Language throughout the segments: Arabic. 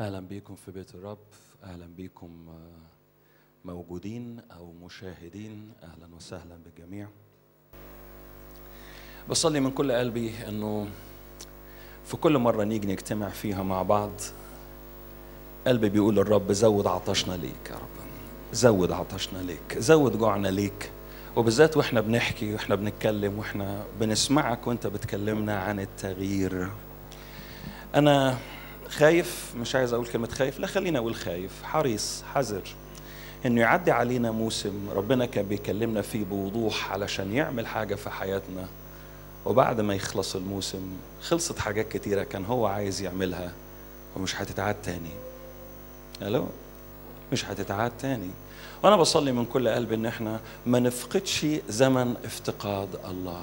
أهلا بيكم في بيت الرب أهلا بيكم آه، موجودين أو مشاهدين. أهلا وسهلا بالجميع. بصلي من كل قلبي إنه في كل مرة نيجي نجتمع فيها مع بعض قلبي بيقول للرب زود عطشنا ليك يا رب. زود عطشنا ليك زود جوعنا ليك. وبالذات وإحنا بنحكي وإحنا بنتكلم وإحنا بنسمعك وانت بتكلمنا عن التغيير. أنا خايف مش عايز أقول كلمة خايف لا خليني أقول خايف حريص حذر إنه يعدي علينا موسم ربنا كان بيكلمنا فيه بوضوح علشان يعمل حاجة في حياتنا. وبعد ما يخلص الموسم خلصت حاجات كتيرة كان هو عايز يعملها ومش هتتعاد تاني. ألو؟ مش هتتعاد تاني. وأنا بصلي من كل قلبي إن إحنا ما نفقدش زمن افتقاد الله.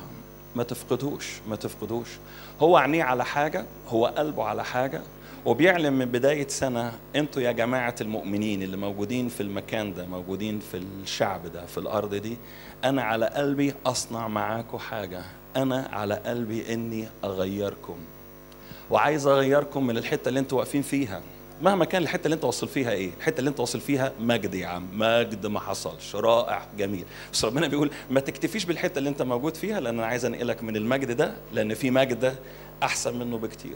ما تفقدوش ما تفقدوش هو عينيه على حاجة هو قلبه على حاجة وبيعلن من بداية سنة أنتوا يا جماعة المؤمنين اللي موجودين في المكان ده موجودين في الشعب ده في الأرض دي أنا على قلبي أصنع معاكم حاجة. أنا على قلبي إني أغيركم. وعايز أغيركم من الحتة اللي أنتوا واقفين فيها. مهما كان الحتة اللي انت واصل فيها إيه؟ الحتة اللي انت واصل فيها مجد يا عم مجد ما حصلش رائع جميل. بس ربنا بيقول ما تكتفيش بالحتة اللي انت موجود فيها لأن أنا عايز أنقلك من المجد ده لأن في مجد ده أحسن منه بكتير.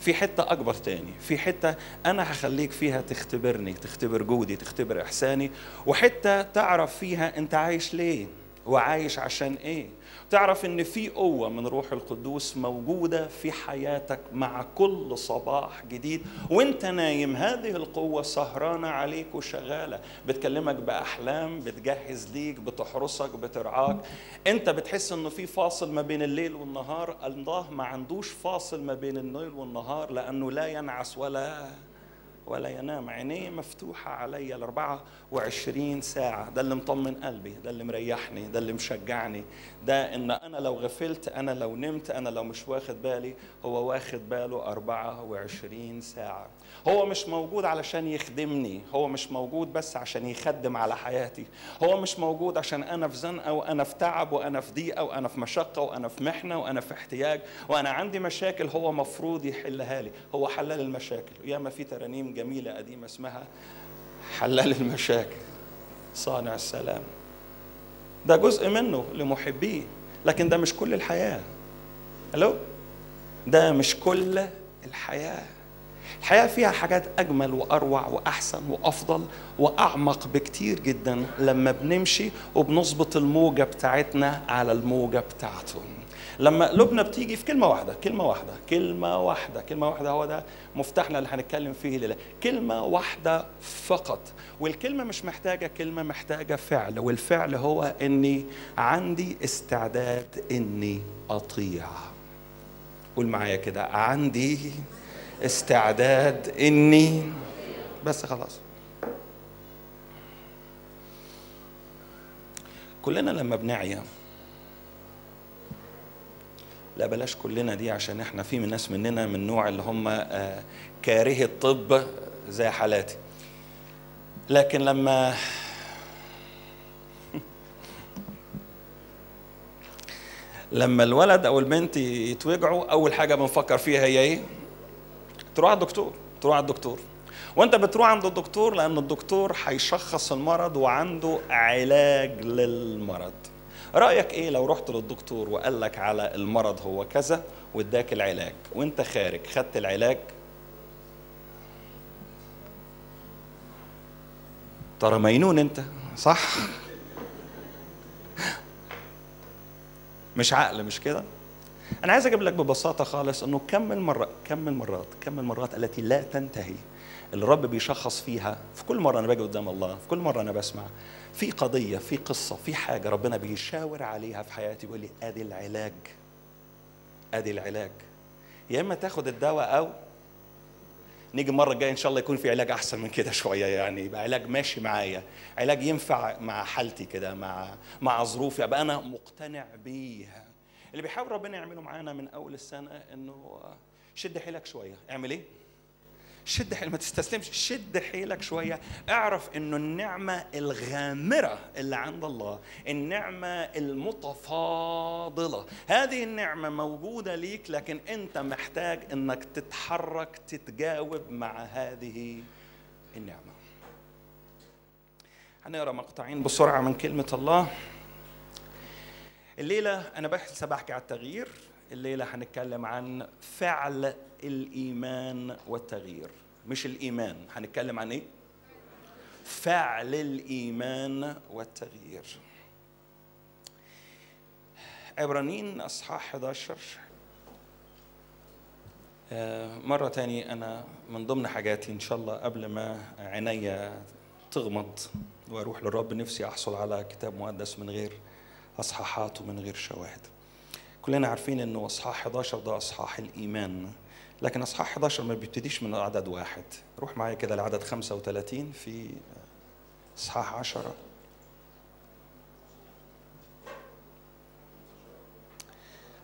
في حتة أكبر تاني في حتة أنا هخليك فيها تختبرني تختبر جودي تختبر إحساني وحتة تعرف فيها أنت عايش ليه. وعايش عشان إيه؟ تعرف إن في قوة من روح القدوس موجودة في حياتك مع كل صباح جديد وإنت نايم. هذه القوة سهرانة عليك وشغالة. بتكلمك بأحلام بتجهز ليك بتحرسك بترعاك. إنت بتحس إنه في فاصل ما بين الليل والنهار. الله ما عندوش فاصل ما بين الليل والنهار لأنه لا ينعس ولا ولا ينام. عينيه مفتوحة عليا ال 24 ساعة. ده اللي مطمن قلبي ده اللي مريحني ده اللي مشجعني. ده إن أنا لو غفلت أنا لو نمت أنا لو مش واخد بالي هو واخد باله 24 ساعة. هو مش موجود علشان يخدمني هو مش موجود بس عشان يخدم على حياتي. هو مش موجود عشان أنا في زنقة وأنا في تعب وأنا في ضيقة وأنا في مشقة وأنا في محنة وأنا في احتياج وأنا عندي مشاكل هو مفروض يحلها لي. هو حلال المشاكل. ياما في ترانيم جميلة قديمة اسمها حلال المشاكل. صانع السلام. ده جزء منه لمحبيه لكن ده مش كل الحياة. ألو؟ ده مش كل الحياة. الحياة فيها حاجات أجمل وأروع وأحسن وأفضل وأعمق بكتير جدا لما بنمشي وبنظبط الموجة بتاعتنا على الموجة بتاعته. لما قلوبنا بتيجي في كلمة واحدة كلمة واحدة كلمة واحدة كلمة واحدة هو ده مفتاحنا اللي هنتكلم فيه لله كلمة واحدة فقط والكلمة مش محتاجة كلمة محتاجة فعل والفعل هو إني عندي استعداد إني أطيع. قول معايا كده عندي استعداد إني بس خلاص. كلنا لما بنعيا لا بلاش كلنا دي عشان إحنا في من ناس مننا من النوع اللي هم آه، كاره الطب زي حالاتي. لكن لما لما الولد أو البنت يتوجعوا أول حاجة بنفكر فيها هي إيه؟ تروح على الدكتور تروح على الدكتور. وانت بتروح عند الدكتور لأن الدكتور هيشخص المرض وعنده علاج للمرض. رأيك إيه لو رحت للدكتور وقال لك على المرض هو كذا واداك العلاج وانت خارج خدت العلاج؟ ترى مجنون انت صح؟ مش عقل مش كده؟ أنا عايز أجيب لك ببساطة خالص إنه كم من مرات كم من مرات كم من المرات التي لا تنتهي اللي الرب بيشخص فيها. في كل مرة أنا باجي قدام الله في كل مرة أنا بسمع في قضية في قصة في حاجة ربنا بيشاور عليها في حياتي يقول لي أدي العلاج. أدي العلاج. يا إما تاخد الدواء أو نيجي المرة الجاية إن شاء الله يكون في علاج أحسن من كده شوية يعني. يبقى علاج ماشي معايا. علاج ينفع مع حالتي كده مع مع ظروفي. أبقى أنا مقتنع بيها. اللي بيحاول ربنا يعمله معانا من أول السنة إنه شد حيلك شوية. اعمل إيه؟ شد حيلك ما تستسلمش. شد حيلك شوية. اعرف إنه النعمة الغامرة اللي عند الله النعمة المتفاضلة. هذه النعمة موجودة ليك لكن أنت محتاج إنك تتحرك تتجاوب مع هذه النعمة. هنقرا مقطعين بسرعة من كلمة الله. الليلة أنا بحث بحكي على التغيير. الليلة هنتكلم عن فعل الإيمان والتغيير. مش الإيمان. هنتكلم عن إيه؟ فعل الإيمان والتغيير. عبرانيين أصحاح 11 آه، مرة تاني أنا من ضمن حاجاتي إن شاء الله قبل ما عينيا تغمض وأروح للرب نفسي أحصل على كتاب مقدس من غير أصحاحات ومن غير شواهد. كلنا عارفين إنه أصحاح 11 ده أصحاح الإيمان لكن أصحاح 11 ما بيبتديش من عدد واحد. روح معايا كده لعدد 35 في أصحاح 10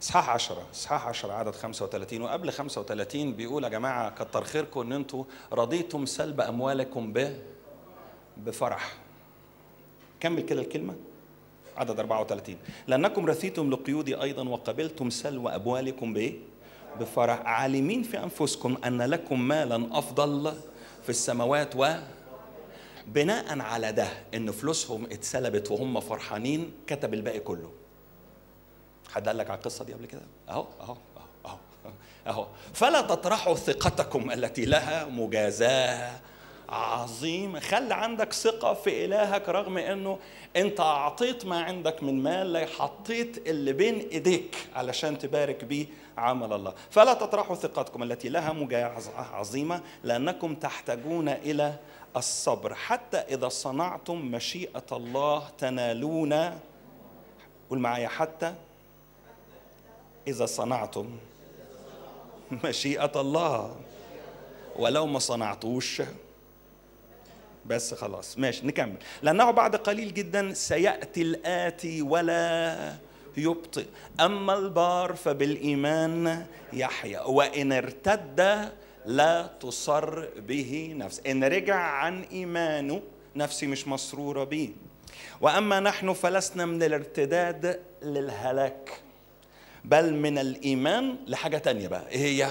أصحاح 10 أصحاح 10 عدد 35 وقبل 35 بيقول يا جماعة كتر خيركم إن أنتم رضيتم سلب أموالكم ب بفرح. كمل كده الكلمة. عدد 34 لأنكم رثيتم لقيودي أيضا وقبلتم سلو أبوالكم بإيه؟ بفرح. عالمين في أنفسكم أن لكم مالا أفضل في السماوات و بناء على ده إن فلوسهم اتسلبت وهم فرحانين كتب الباقي كله. حد قال لك على القصة دي قبل كده؟ أهو أهو أهو أهو. فلا تطرحوا ثقتكم التي لها مجازاة. عظيم. خلي عندك ثقة في إلهك رغم أنه أنت أعطيت ما عندك من مال حطيت اللي بين إيديك علشان تبارك بيه عمل الله. فلا تطرحوا ثقتكم التي لها مجاعة عظيمة لأنكم تحتاجون إلى الصبر. حتى إذا صنعتم مشيئة الله تنالون. قول معايا حتى إذا صنعتم مشيئة الله. ولو ما صنعتوش بس خلاص ماشي نكمل. لأنه بعد قليل جدا سيأتي الآتي ولا يبطئ. أما البار فبالإيمان يحيا وإن ارتد لا تصر به نفس. إن رجع عن إيمانه نفسي مش مسرورة به. وأما نحن فلسنا من الارتداد للهلاك بل من الإيمان لحاجة تانية بقى. إيه هي؟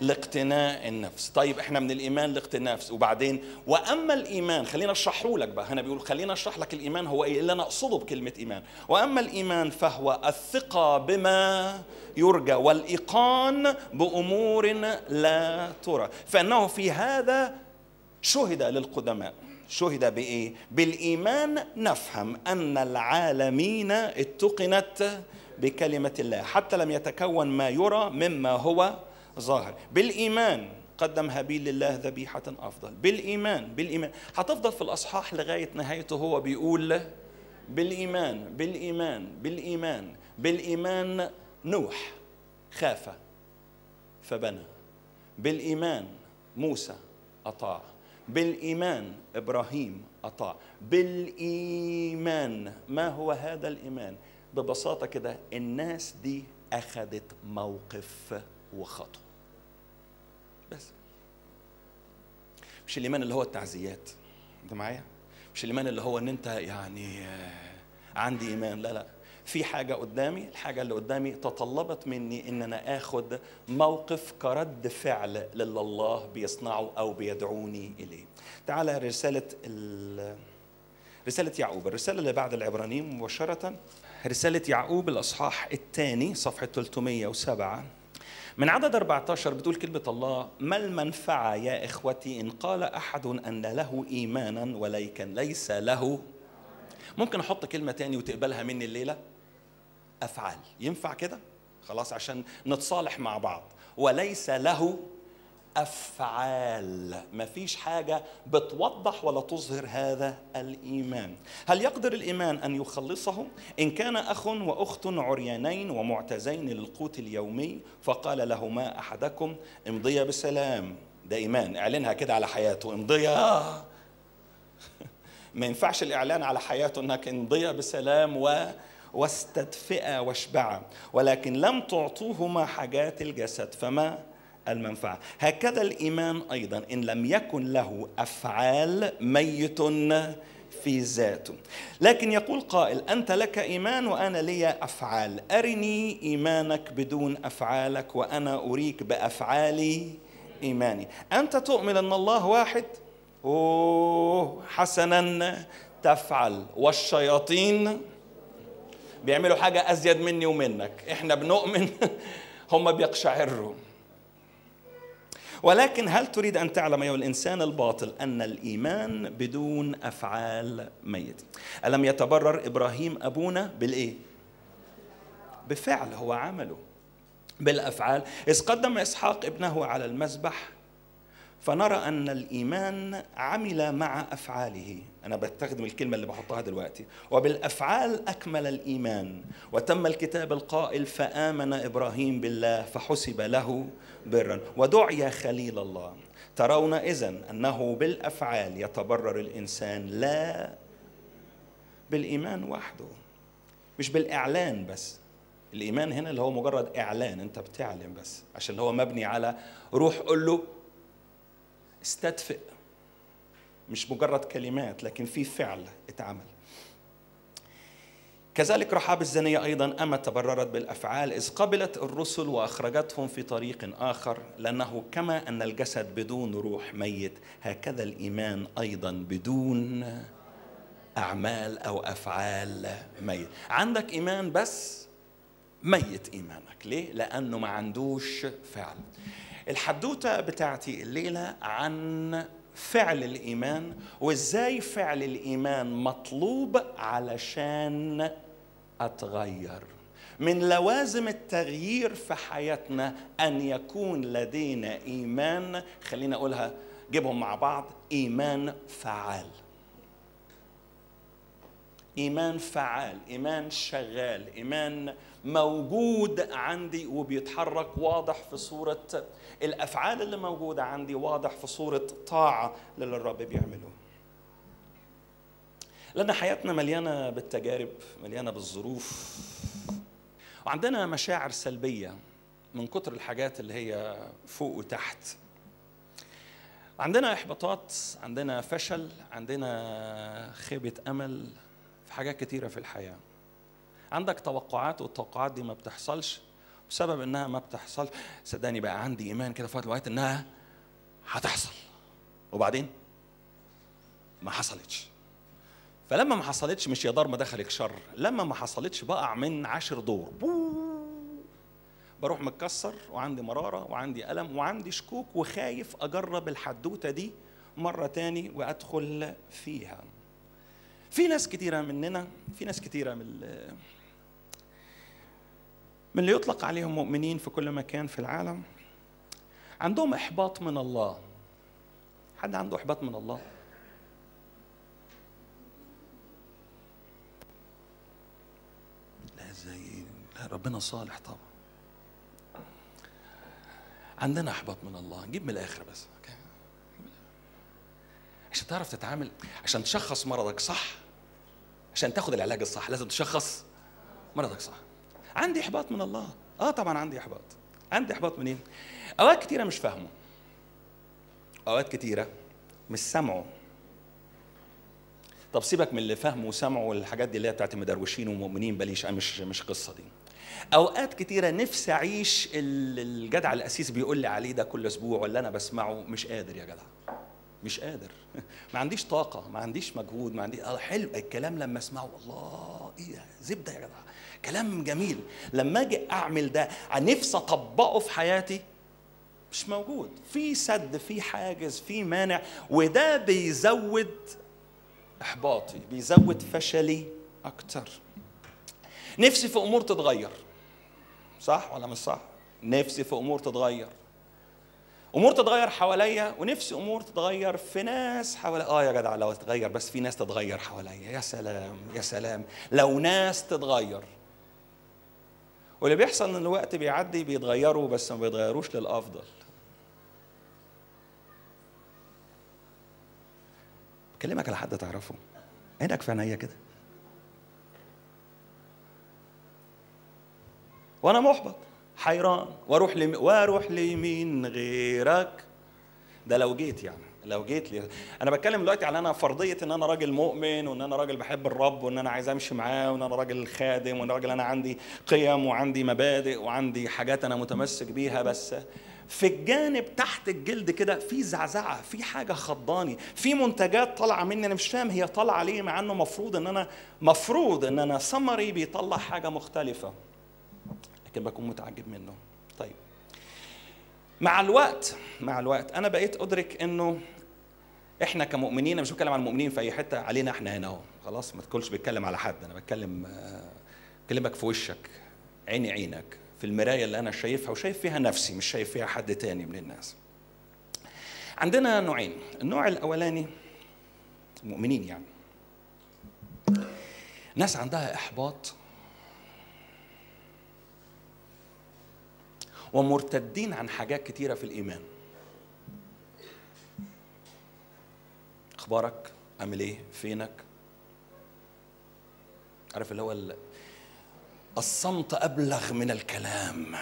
لاقتناء النفس. طيب إحنا من الإيمان لاقتناء النفس. وبعدين وأما الإيمان خلينا اشرحه لك بقى. هنا بيقول خلينا اشرح لك الإيمان هو إيه اللي أنا أقصده بكلمة إيمان. وأما الإيمان فهو الثقة بما يرجى والإيقان بأمور لا ترى. فإنه في هذا شهد للقدماء. شهد بإيه؟ بالإيمان نفهم أن العالمين اتقنت بكلمة الله. حتى لم يتكون ما يرى مما هو ظاهر. بالإيمان قدم هابيل لله ذبيحة أفضل. بالإيمان بالإيمان. هتفضل في الأصحاح لغاية نهايته هو بيقول بالإيمان بالإيمان بالإيمان بالإيمان نوح خاف فبنى. بالإيمان موسى أطاع. بالإيمان إبراهيم أطاع. بالإيمان ما هو هذا الإيمان؟ ببساطة كده الناس دي أخذت موقف وخطوة بس مش الإيمان اللي هو التعزيات. أنت معايا؟ مش الإيمان اللي هو إن أنت يعني عندي إيمان. لا لا. في حاجة قدامي الحاجة اللي قدامي تطلبت مني إن أنا آخد موقف كرد فعل للي الله بيصنعه أو بيدعوني إليه. تعالى رسالة رسالة يعقوب. الرسالة اللي بعد العبرانيين مباشرة. رسالة يعقوب الأصحاح الثاني صفحة 307 من عدد 14 بتقول كلمة الله ما المنفعة يا إخوتي إن قال أحد أن له إيمانا ولكن ليس له؟ ممكن أحط كلمة تاني وتقبلها مني الليلة؟ أفعال ينفع كده؟ خلاص عشان نتصالح مع بعض. وليس له؟ أفعال. ما فيش حاجة بتوضح ولا تظهر هذا الإيمان. هل يقدر الإيمان أن يخلصه إن كان أخ وأخت عريانين ومعتزين للقوت اليومي فقال لهما أحدكم امضيا بسلام. ده إيمان. اعلنها كده على حياته. امضيا. ما ينفعش الإعلان على حياته إنك امضيا بسلام و واستدفئا واشبعا. ولكن لم تعطوهما حاجات الجسد فما المنفعة. هكذا الإيمان أيضا إن لم يكن له أفعال ميت في ذاته. لكن يقول قائل أنت لك إيمان وأنا لي أفعال. أرني إيمانك بدون أفعالك وأنا أريك بأفعالي إيماني. أنت تؤمن أن الله واحد؟ أوه حسنا تفعل. والشياطين بيعملوا حاجة أزيد مني ومنك. إحنا بنؤمن هم بيقشعروا. ولكن هل تريد أن تعلم ايها الإنسان الباطل أن الإيمان بدون أفعال ميت؟ ألم يتبرر إبراهيم أبونا بالإيه؟ بفعل هو عمله بالأفعال. إذ قدم إسحاق ابنه على المذبح فنرى أن الإيمان عمل مع أفعاله. أنا بستخدم الكلمة اللي بحطها دلوقتي. وبالأفعال أكمل الإيمان. وتم الكتاب القائل فآمن إبراهيم بالله فحسب له برا. ودعي خليل الله. ترون اذا أنه بالأفعال يتبرر الإنسان لا بالإيمان وحده. مش بالإعلان بس. الإيمان هنا اللي هو مجرد إعلان. أنت بتعلن بس. عشان هو مبني على روح. قول له استدفئ. مش مجرد كلمات لكن في فعل اتعمل. كذلك رحاب الزانية أيضا أما تبررت بالأفعال إذ قبلت الرسل وأخرجتهم في طريق آخر لأنه كما أن الجسد بدون روح ميت هكذا الإيمان أيضا بدون أعمال أو أفعال ميت. عندك إيمان بس ميت إيمانك. ليه؟ لأنه ما عندوش فعل. الحدوتة بتاعتي الليلة عن فعل الإيمان وإزاي فعل الإيمان مطلوب علشان أتغير. من لوازم التغيير في حياتنا أن يكون لدينا إيمان خلينا أقولها جيبهم مع بعض إيمان فعال. إيمان فعال إيمان شغال إيمان موجود عندي وبيتحرك واضح في صورة الأفعال اللي موجودة عندي واضح في صورة طاعة للي الرب بيعمله. لأن حياتنا مليانة بالتجارب مليانة بالظروف وعندنا مشاعر سلبية من كتر الحاجات اللي هي فوق وتحت. عندنا إحباطات عندنا فشل عندنا خيبة أمل في حاجات كتيرة في الحياة. عندك توقعات والتوقعات دي ما بتحصلش. بسبب إنها ما بتحصلش. صدقني بقى عندي إيمان كده في وقت الوقت إنها هتحصل. وبعدين؟ ما حصلتش. فلما ما حصلتش مش يا دار ما دخلك شر. لما ما حصلتش بقع من عشر دور. بروح متكسر وعندي مرارة وعندي ألم وعندي شكوك وخايف أجرب الحدوتة دي مرة تاني وأدخل فيها. في ناس كتيرة مننا في ناس كتيرة من من اللي يطلق عليهم مؤمنين في كل مكان في العالم؟ عندهم إحباط من الله. حد عنده إحباط من الله؟ لا زي لا ربنا صالح طبعا. عندنا إحباط من الله. نجيب من الآخر بس عشان تعرف تتعامل عشان تشخص مرضك صح عشان تاخد العلاج الصح لازم تشخص مرضك صح. عندي إحباط من الله. آه طبعا عندي إحباط. عندي إحباط منين؟ أوقات كتيرة مش فاهمه. أوقات كتيرة مش سامعه. طب سيبك من اللي فهمه وسمعه والحاجات دي اللي هي بتاعت المدروشين ومؤمنين بليش مش مش قصة دي. أوقات كتيرة نفسي أعيش الجدع الاسيس بيقول لي عليه ده كل أسبوع ولا أنا بسمعه مش قادر يا جدع. مش قادر. ما عنديش طاقة ما عنديش مجهود ما عندي آه حلو الكلام لما أسمعه. الله إيه زبدة يا جدع. كلام جميل. لما أجي أعمل ده نفسي أطبقه في حياتي؟ مش موجود. في سد في حاجز في مانع وده بيزود إحباطي بيزود فشلي أكتر. نفسي في أمور تتغير. صح ولا مش صح؟ نفسي في أمور تتغير. أمور تتغير حواليا ونفسي أمور تتغير في ناس حواليا. آه يا جدع لو تتغير بس في ناس تتغير حواليا. يا سلام يا سلام. لو ناس تتغير واللي بيحصل إن الوقت بيعدي بيتغيروا بس ما بيتغيروش للأفضل. بكلمك على حد تعرفه. عينك في عينيا كده. وأنا محبط. حيران. وأروح لم... وأروح لمين غيرك؟ ده لو جيت يعني. لو جيت لي. أنا بتكلم دلوقتي على أنا فرضية إن أنا راجل مؤمن وإن أنا راجل بحب الرب وإن أنا عايز أمشي معاه وإن أنا راجل خادم وإن راجل أنا عندي قيم وعندي مبادئ وعندي حاجات أنا متمسك بيها. بس في الجانب تحت الجلد كده في زعزعة في حاجة خضاني في منتجات طالعة مني أنا مش فاهم هي طالعة ليه مع إنه مفروض إن أنا مفروض إن أنا سمري بيطلع حاجة مختلفة. لكن بكون متعجب منه. طيب. مع الوقت مع الوقت أنا بقيت أدرك إنه إحنا كمؤمنين مش بتكلم عن المؤمنين في أي حتة علينا إحنا هنا أهو. خلاص ما تكونش بتكلم على حد أنا بتكلم بكلمك في وشك عيني عينك في المراية اللي أنا شايفها وشايف فيها نفسي مش شايف فيها حد تاني من الناس. عندنا نوعين النوع الأولاني المؤمنين يعني. ناس عندها إحباط ومرتدين عن حاجات كتيرة في الإيمان. أخبارك؟ عامل إيه؟ فينك؟ عارف اللي هو الصمت أبلغ من الكلام.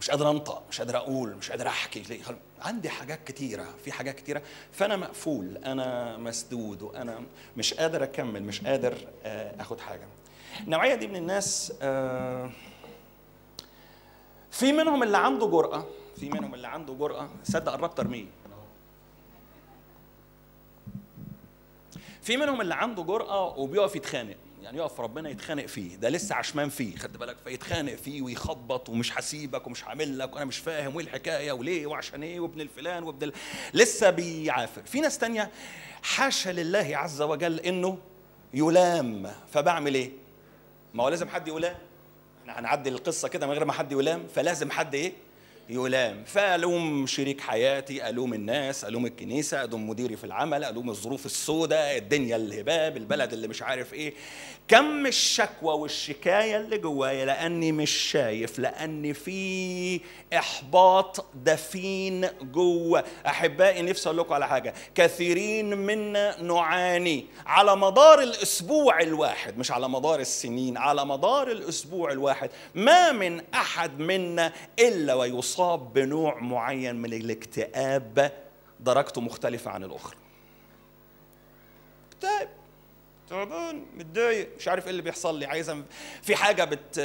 مش قادر أنطق مش قادر أقول مش قادر أحكي. عندي حاجات كتيرة في حاجات كتيرة. فأنا مقفول أنا مسدود وأنا مش قادر أكمل مش قادر أخد حاجة. النوعية دي من الناس في منهم اللي عنده جرأة في منهم اللي عنده جرأة. صدق قربت ارميه في منهم اللي عنده جرأة وبيقف يتخانق. يعني يقف ربنا يتخانق فيه. ده لسه عشمان فيه. خد بالك فيتخانق فيه ويخبط ومش هسيبك ومش هعمل لك وأنا مش فاهم وإيه الحكاية وليه وعشان إيه وابن الفلان وابن ال... لسه بيعافر. في ناس تانية حاشا لله عز وجل إنه يلام. فبعمل إيه؟ ما هو لازم حد يلام. إحنا هنعدي القصة كده من غير ما حد يلام. فلازم حد إيه؟ يلام. فألوم شريك حياتي ألوم الناس ألوم الكنيسة ألوم مديري في العمل ألوم الظروف السوداء الدنيا الهباب البلد اللي مش عارف إيه. كم الشكوى والشكاية اللي جوايا لأني مش شايف لأن في إحباط دفين جوة. أحبائي نفسي أقول لكم على حاجة. كثيرين منا نعاني على مدار الأسبوع الواحد مش على مدار السنين على مدار الأسبوع الواحد. ما من أحد منا إلا ويصاب يصاب بنوع معين من الاكتئاب درجته مختلفة عن الأخرى. اكتئاب تعبان متضايق مش عارف إيه اللي بيحصل لي عايز في حاجة بت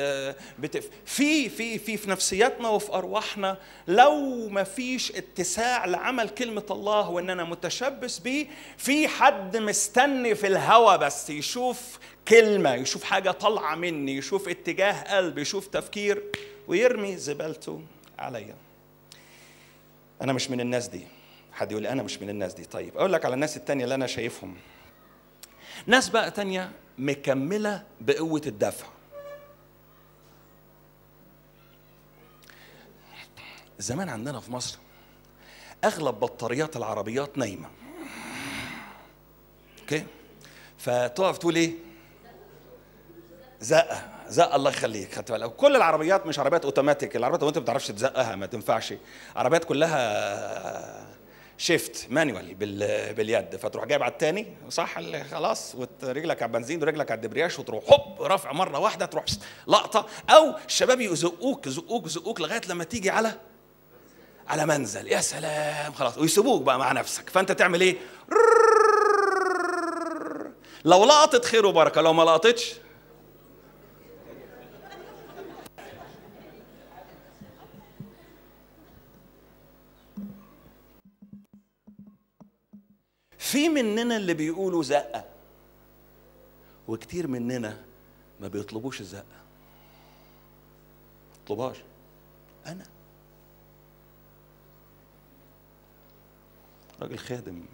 بت في في في في نفسياتنا وفي أرواحنا لو ما فيش اتساع لعمل كلمة الله وان أنا متشبث بيه في حد مستني في الهوى بس يشوف كلمة يشوف حاجة طالعة مني يشوف اتجاه قلب يشوف تفكير ويرمي زبالته عليا. أنا مش من الناس دي. حد يقول لي أنا مش من الناس دي. طيب أقول لك على الناس التانية اللي أنا شايفهم. ناس بقى تانية مكملة بقوة الدفع. زمان عندنا في مصر أغلب بطاريات العربيات نايمة. أوكي؟ فتقف تقول إيه؟ زقه زقه الله يخليك. خدت بالك؟ كل العربيات مش عربيات أوتوماتيك. العربيات وانت ما بتعرفش تزقها ما تنفعش. عربيات كلها شيفت مانوال باليد. فتروح جايب على الثاني صح خلاص ورجلك على البنزين ورجلك على الدبرياج وتروح هوب رافع مرة واحدة تروح لقطة. أو الشباب يزقوك يزقوك يزقوك لغاية لما تيجي على على منزل. يا سلام خلاص. ويسيبوك بقى مع نفسك. فأنت تعمل إيه؟ لو لقطت خير وبركه لو ما لقطتش في مننا اللي بيقولوا زقة. وكتير مننا ما بيطلبوش الزقة. طلبهاش. أنا. راجل خادم.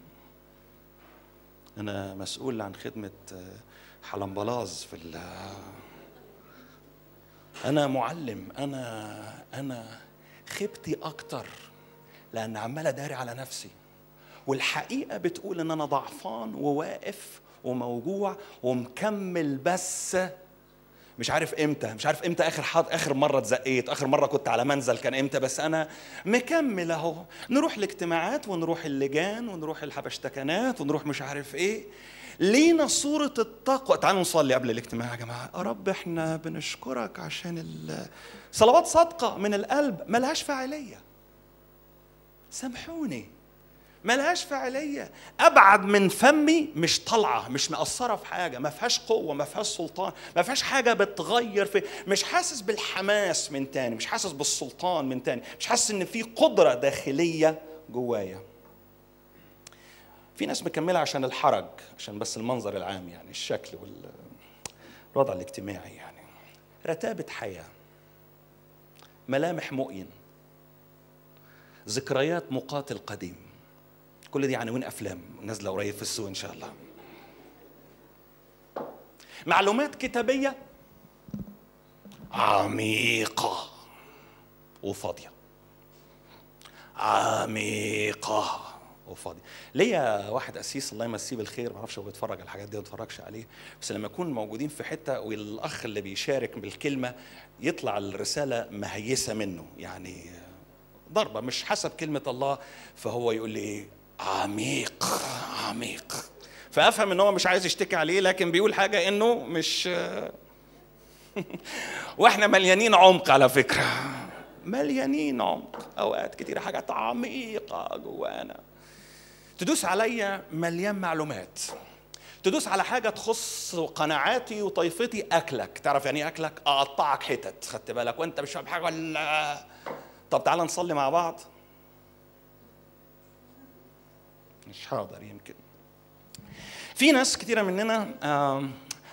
أنا مسؤول عن خدمة حلمبلاز في ال أنا معلم. أنا أنا خبتي أكتر. لأن عمال أداري على نفسي. والحقيقة بتقول إن أنا ضعفان وواقف وموجوع ومكمل بس. مش عارف إمتى مش عارف إمتى آخر حد آخر مرة اتزقيت آخر مرة كنت على منزل كان إمتى بس أنا مكمل أهو. نروح الاجتماعات ونروح اللجان ونروح الحبشتكنات ونروح مش عارف إيه. لينا صورة التقوى. تعالوا نصلي قبل الاجتماع يا جماعة. يا رب إحنا بنشكرك عشان صلوات صادقة من القلب ملهاش فاعلية. سامحوني. ملهاش فاعلية. أبعد من فمي مش طالعة مش مأثرة في حاجة ما فيهاش قوة ما فيهاش سلطان ما فيهاش حاجة بتغير في مش حاسس بالحماس من تاني مش حاسس بالسلطان من تاني مش حاسس إن في قدرة داخلية جوايا. في ناس مكملة عشان الحرج عشان بس المنظر العام يعني الشكل والوضع الاجتماعي يعني. رتابة حياة ملامح مؤين ذكريات مقاتل قديم. كل دي عناوين أفلام نازلة قريب في السوق إن شاء الله. معلومات كتابية عميقة وفاضية. عميقة وفاضية. ليا واحد قسيس الله يمسيه بالخير ما أعرفش هو بيتفرج على الحاجات دي ما بيتفرجش عليه بس لما يكون موجودين في حتة والأخ اللي بيشارك بالكلمة يطلع الرسالة مهيسة منه يعني ضربة مش حسب كلمة الله فهو يقول لي إيه عميق عميق. فأفهم إن هو مش عايز يشتكي عليه لكن بيقول حاجة إنه مش وإحنا مليانين عمق على فكرة. مليانين عمق. أوقات كتير حاجات عميقة جوانا. تدوس عليا مليان معلومات. تدوس على حاجة تخص قناعاتي وطائفتي أكلك. تعرف يعني إيه أكلك؟ أقطعك حتت. خدت بالك؟ وأنت مش فاهم حاجة ولا؟ طب تعالى نصلي مع بعض. مش حاضر يمكن. في ناس كتيرة مننا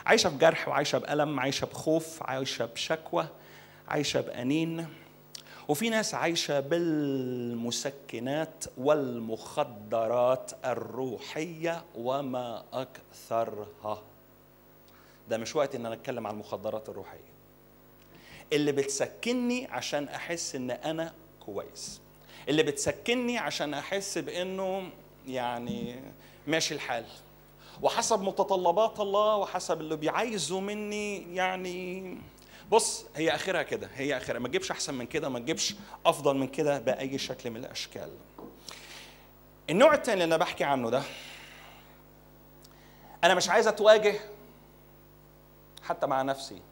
عايشة بجرح وعايشة بألم عايشة بخوف عايشة بشكوى عايشة بأنين وفي ناس عايشة بالمسكنات والمخدرات الروحية وما أكثرها. ده مش وقت إن أنا أتكلم عن المخدرات الروحية. اللي بتسكنني عشان أحس إن أنا كويس. اللي بتسكنني عشان أحس بإنه يعني ماشي الحال. وحسب متطلبات الله وحسب اللي بيعايزه مني يعني بص هي آخرها كده هي آخرها. ما تجيبش أحسن من كده ما تجيبش أفضل من كده بأي شكل من الأشكال. النوع الثاني اللي أنا بحكي عنه ده أنا مش عايز أتواجه حتى مع نفسي.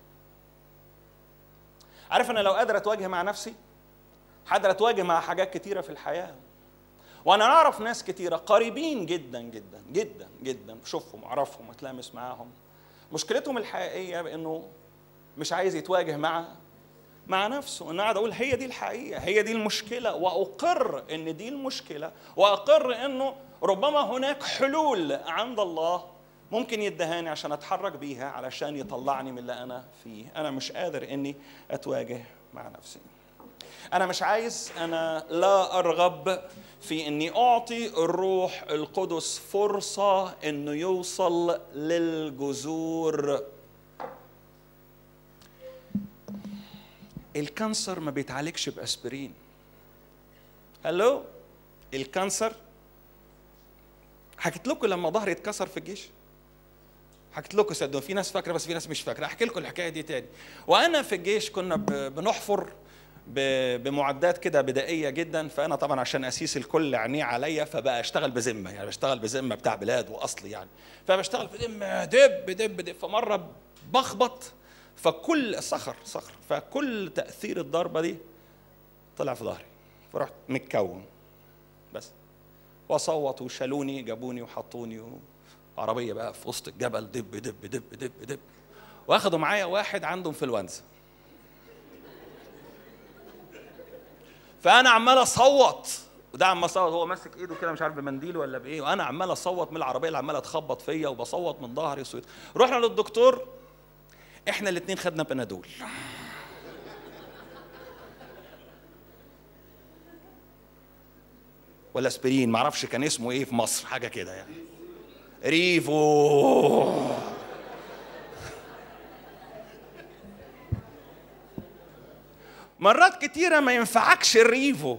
عارف أنا لو قادر أتواجه مع نفسي قادر أتواجه مع حاجات كتيرة في الحياة. وأنا أعرف ناس كتيرة قريبين جدا جدا جدا جدا. بشوفهم أعرفهم أتلامس معاهم. مشكلتهم الحقيقية بانه مش عايز يتواجه مع مع نفسه. أنا قاعد أقول هي دي الحقيقة هي دي المشكلة. وأقر إن دي المشكلة وأقر إنه ربما هناك حلول عند الله ممكن يدهاني عشان أتحرك بيها علشان يطلعني من اللي أنا فيه. أنا مش قادر إني أتواجه مع نفسي. أنا مش عايز أنا لا أرغب في إني أعطي الروح القدس فرصة إنه يوصل للجذور. ال cancer ما بيتعالجش بأسبرين. ألو ال cancer؟ حكيت لكم لما ظهري اتكسر في الجيش؟ حكيت لكم صدقوني في ناس فاكرة بس في ناس مش فاكرة. أحكي لكم الحكاية دي تاني. وأنا في الجيش كنا بنحفر بمعدات كده بدائية جدا فأنا طبعا عشان أسيس الكل عينيه عليا فبقى أشتغل بذمة يعني بشتغل بذمة بتاع بلاد وأصل يعني. فبشتغل بذمة دب دب دب. فمرة بخبط فكل صخر صخر. فكل تأثير الضربة دي طلع في ظهري. فرحت متكون. بس. واصوت وشالوني جابوني وحطوني عربية بقى في وسط الجبل دب دب دب دب دب. واخدوا معايا واحد عنده انفلونزا فأنا عمال أصوت. وده عمال أصوت. هو ماسك إيده كده مش عارف بمنديل ولا بإيه. وأنا عمال أصوت من العربية اللي عمالة تخبط فيا وبصوت من ظهري صوت رحنا للدكتور. إحنا الاثنين خدنا بنادول. ولا أسبرين. معرفش كان اسمه إيه في مصر. حاجة كده يعني. ريفو. مرات كتيرة ما ينفعكش الريفو.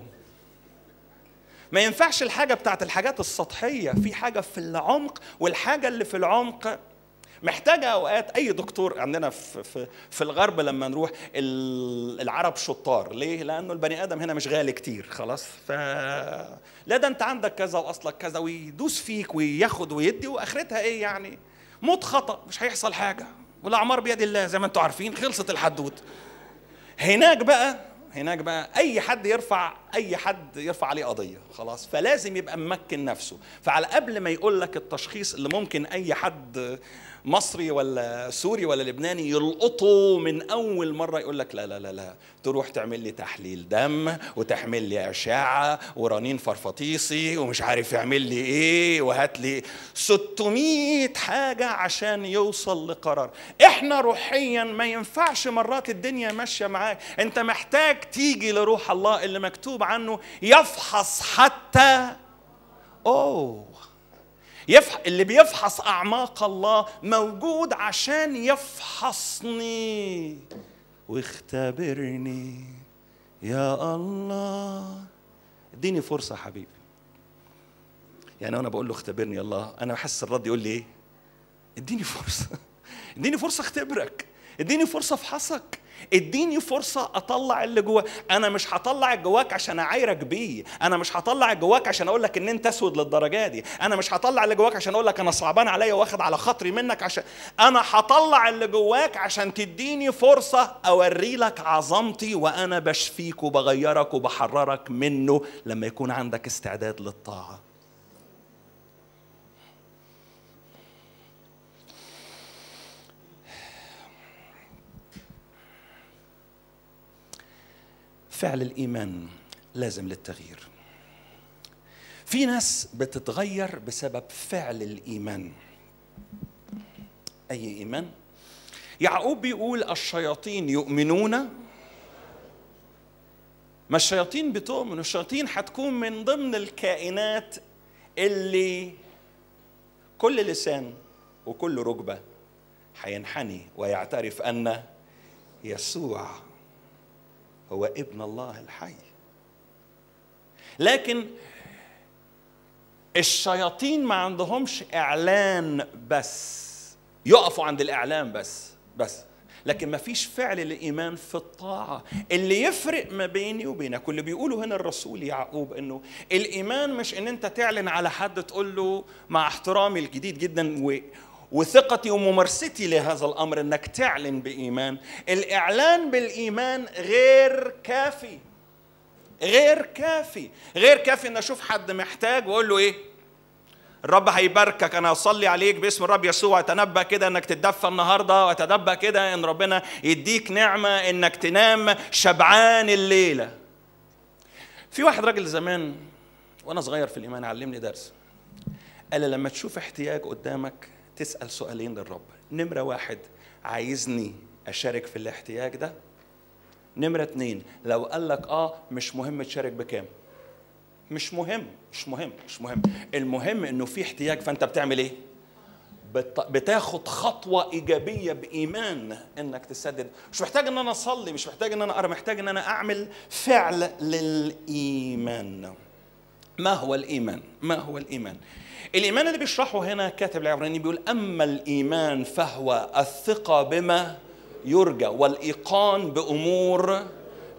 ما ينفعش الحاجة بتاعت الحاجات السطحية. في حاجة في العمق والحاجة اللي في العمق محتاجة أوقات. أي دكتور عندنا في, في, في الغرب لما نروح العرب شطار. ليه؟ لأنه البني آدم هنا مش غالي كتير. خلاص. ف لا ده أنت عندك كذا وأصلك كذا ويدوس فيك وياخد ويدي. وآخرتها إيه يعني؟ موت خطأ. مش هيحصل حاجة. والأعمار بيد الله زي ما أنتم عارفين. خلصت الحدوت هناك بقى هناك بقى أي حد يرفع أي حد يرفع عليه قضية خلاص. فلازم يبقى ممكن نفسه. فعلى قبل ما يقول لك التشخيص اللي ممكن أي حد مصري ولا سوري ولا لبناني يلقطه من أول مرة يقول لك لا لا لا لا. تروح تعمل لي تحليل دم وتحمل لي أشعة ورنين فرفطيسي ومش عارف يعمل لي إيه وهات لي 600 حاجة عشان يوصل لقرار. إحنا روحيا ما ينفعش مرات الدنيا ماشية معاك. أنت محتاج تيجي لروح الله اللي مكتوب عنه يفحص حتى أوه يفح... اللي بيفحص أعماق الله موجود عشان يفحصني. واختبرني يا الله. اديني فرصة حبيبي. يعني أنا بقول له اختبرني يا الله. أنا بحس الرد يقول لي إيه؟ اديني فرصة. اديني فرصة اختبرك. اديني فرصة افحصك. اديني فرصة أطلع اللي جواك. أنا مش هطلع جواك عشان أعايرك بيه. أنا مش هطلع جواك عشان أقول لك إن أنت أسود للدرجة دي. أنا مش هطلع اللي جواك عشان أقول لك أنا صعبان عليا واخد على خاطري منك عشان أنا هطلع اللي جواك عشان تديني فرصة أوري لك عظمتي وأنا بشفيك وبغيرك وبحررك منه لما يكون عندك استعداد للطاعة. فعل الإيمان لازم للتغيير. في ناس بتتغير بسبب فعل الإيمان. أي إيمان؟ يعقوب بيقول الشياطين يؤمنون. ما الشياطين بتؤمن؟ الشياطين هتكون من ضمن الكائنات اللي كل لسان وكل ركبة هينحني ويعترف أن يسوع هو ابن الله الحي. لكن الشياطين ما عندهمش إعلان بس يقفوا عند الإعلان بس بس. لكن ما فيش فعل الايمان في الطاعة. اللي يفرق ما بيني وبينك واللي بيقوله هنا الرسول يعقوب إنه الإيمان مش إن أنت تعلن على حد تقول له مع احترامي الجديد جدا و وثقتي وممارستي لهذا الأمر إنك تعلن بإيمان. الإعلان بالإيمان غير كافي. غير كافي. غير كافي إن أشوف حد محتاج وأقول له إيه؟ الرب هيباركك. أنا أصلي عليك باسم الرب يسوع. أتنبأ كده إنك تتدفى النهارده. وأتنبأ كده إن ربنا يديك نعمة إنك تنام شبعان الليلة. في واحد راجل زمان وأنا صغير في الإيمان علمني درس. قال لما تشوف احتياج قدامك تسأل سؤالين للرب. نمرة واحد عايزني أشارك في الاحتياج ده؟ نمرة اتنين لو قال لك آه مش مهم تشارك بكام؟ مش مهم مش مهم مش مهم. المهم إنه في احتياج فأنت بتعمل إيه؟ بتاخد خطوة إيجابية بإيمان إنك تسدد. مش محتاج إن أنا أصلي مش محتاج إن أنا أقرأ محتاج إن أنا أعمل فعل للإيمان. ما هو الإيمان؟ ما هو الإيمان؟ الإيمان اللي بيشرحه هنا كاتب العبراني بيقول أما الإيمان فهو الثقة بما يرجى والإيقان بأمور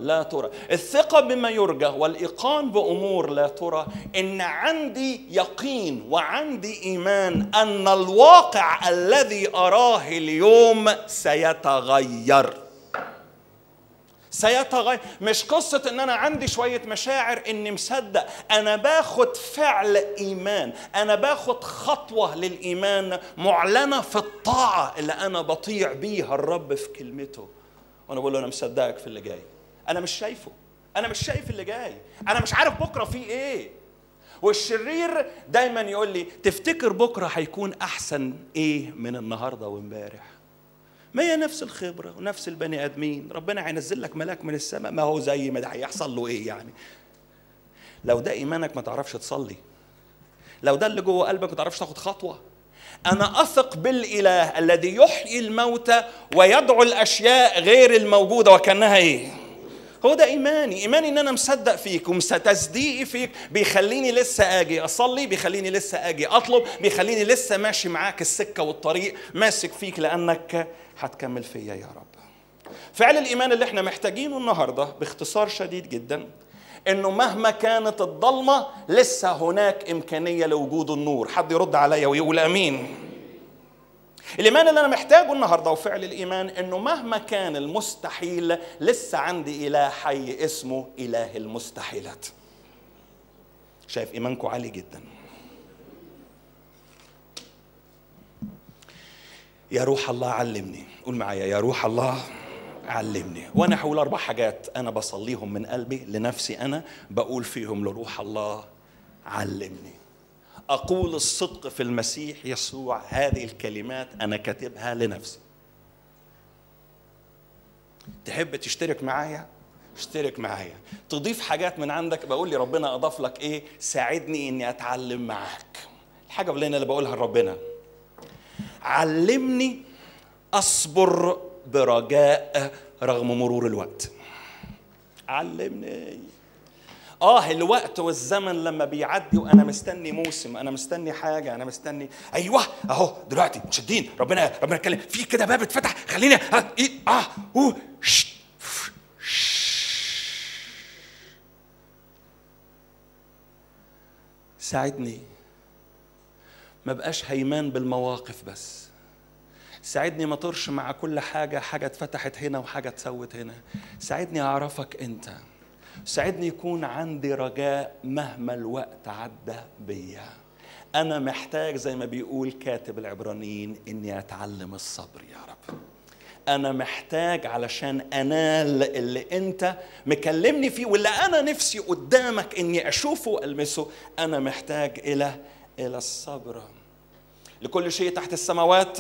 لا ترى. الثقة بما يرجى والإيقان بأمور لا ترى. إن عندي يقين وعندي إيمان أن الواقع الذي أراه اليوم سيتغير. سيتغير. مش قصة إن أنا عندي شوية مشاعر إني مصدق. أنا باخد فعل إيمان. أنا باخد خطوة للإيمان معلنة في الطاعة اللي أنا بطيع بيها الرب في كلمته. وأنا بقول له أنا مصدقك في اللي جاي. أنا مش شايفه. أنا مش شايف اللي جاي. أنا مش عارف بكرة فيه إيه. والشرير دايما يقول لي تفتكر بكرة هيكون أحسن إيه من النهاردة وإمبارح؟ ما هي نفس الخبرة ونفس البني آدمين؟ ربنا هينزل لك ملاك من السماء ما هو زي ما ده هيحصل له إيه يعني؟ لو ده إيمانك ما تعرفش تصلي. لو ده اللي جوه قلبك ما تعرفش تاخد خطوة. أنا أثق بالإله الذي يحيي الموتى ويدعو الأشياء غير الموجودة وكأنها إيه؟ هو ده إيماني. إيماني إن أنا مصدق فيك وتصديقي فيك. بيخليني لسه آجي أصلي بيخليني لسه آجي أطلب بيخليني لسه ماشي معاك السكة والطريق ماسك فيك لأنك هتكمل فيا يا رب. فعل الإيمان اللي إحنا محتاجينه النهارده باختصار شديد جدا إنه مهما كانت الضلمة لسه هناك إمكانية لوجود النور. حد يرد عليا ويقول آمين. الإيمان اللي أنا محتاجه النهارده وفعل الإيمان إنه مهما كان المستحيل لسه عندي إله حي اسمه إله المستحيلات. شايف إيمانكم عالي جدا. يا روح الله علمني. قول معايا يا روح الله علمني. وأنا هقول أربع حاجات أنا بصليهم من قلبي لنفسي أنا بقول فيهم لروح الله علمني. أقول الصدق في المسيح يسوع هذه الكلمات أنا كاتبها لنفسي. تحب تشترك معايا؟ اشترك معايا. تضيف حاجات من عندك بقول لي ربنا أضاف لك إيه؟ ساعدني إني أتعلم معاك. الحاجة اللي بقولها لربنا. علمني اصبر برجاء رغم مرور الوقت. علمني. آه الوقت والزمن لما بيعدي وأنا مستني موسم أنا مستني حاجة أنا مستني. أيوه أهو دلوقتي. مشدين. ربنا ربنا اتكلم في كده باب اتفتح. خلينا آه إيه آه أوه. شت ساعدني. ما بقاش هيمان بالمواقف بس. ساعدني ما طرش مع كل حاجة حاجة اتفتحت هنا وحاجة اتسوت هنا. ساعدني أعرفك أنت. ساعدني يكون عندي رجاء مهما الوقت عدى بيا. أنا محتاج زي ما بيقول كاتب العبرانيين إني أتعلم الصبر يا رب. أنا محتاج علشان أنال اللي أنت مكلمني فيه واللي أنا نفسي قدامك إني أشوفه وألمسه. أنا محتاج إلى إلى الصبر. لكل شيء تحت السماوات.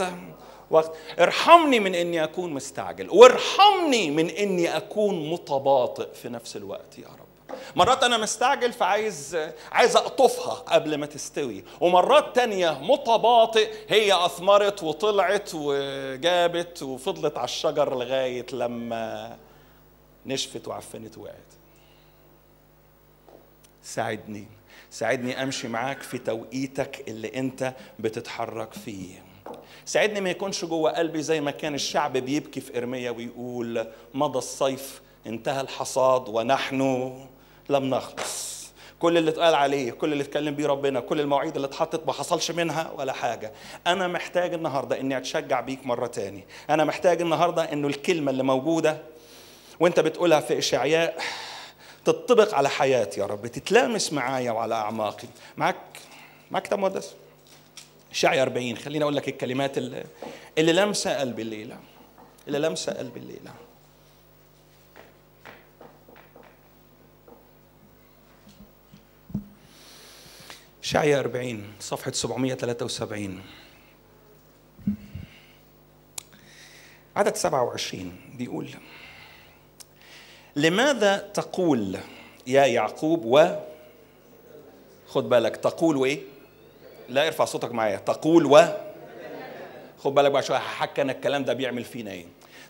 وقت ارحمني من إني أكون مستعجل. وارحمني من إني أكون متباطئ في نفس الوقت يا رب. مرات أنا مستعجل فعايز عايز أقطفها قبل ما تستوي. ومرات تانية متباطئ هي أثمرت وطلعت وجابت وفضلت على الشجر لغاية لما نشفت وعفنت وقعت. ساعدني. ساعدني امشي معاك في توقيتك اللي انت بتتحرك فيه. ساعدني ما يكونش جوه قلبي زي ما كان الشعب بيبكي في إرميا ويقول مضى الصيف انتهى الحصاد ونحن لم نخلص. كل اللي اتقال عليه كل اللي اتكلم بيه ربنا كل المواعيد اللي اتحطت ما حصلش منها ولا حاجة. أنا محتاج النهارده إني أتشجع بيك مرة تاني. أنا محتاج النهارده إنه الكلمة اللي موجودة وأنت بتقولها في إشعياء تطبق على حياتي يا رب تتلامس معايا وعلى أعماقي. معاك معاك كتاب مقدس؟ اشعيا 40 خليني أقول لك الكلمات اللي, اللي لمسه قلبي الليلة. اللي لمسه قلبي الليلة. اشعيا 40 صفحة 773 عدد 27 بيقول لماذا تقول يا يعقوب و خد بالك تقول وايه لا ارفع صوتك معايا. تقول و خد بالك بقى شوية هحكي أنا الكلام ده بيعمل فينا إيه.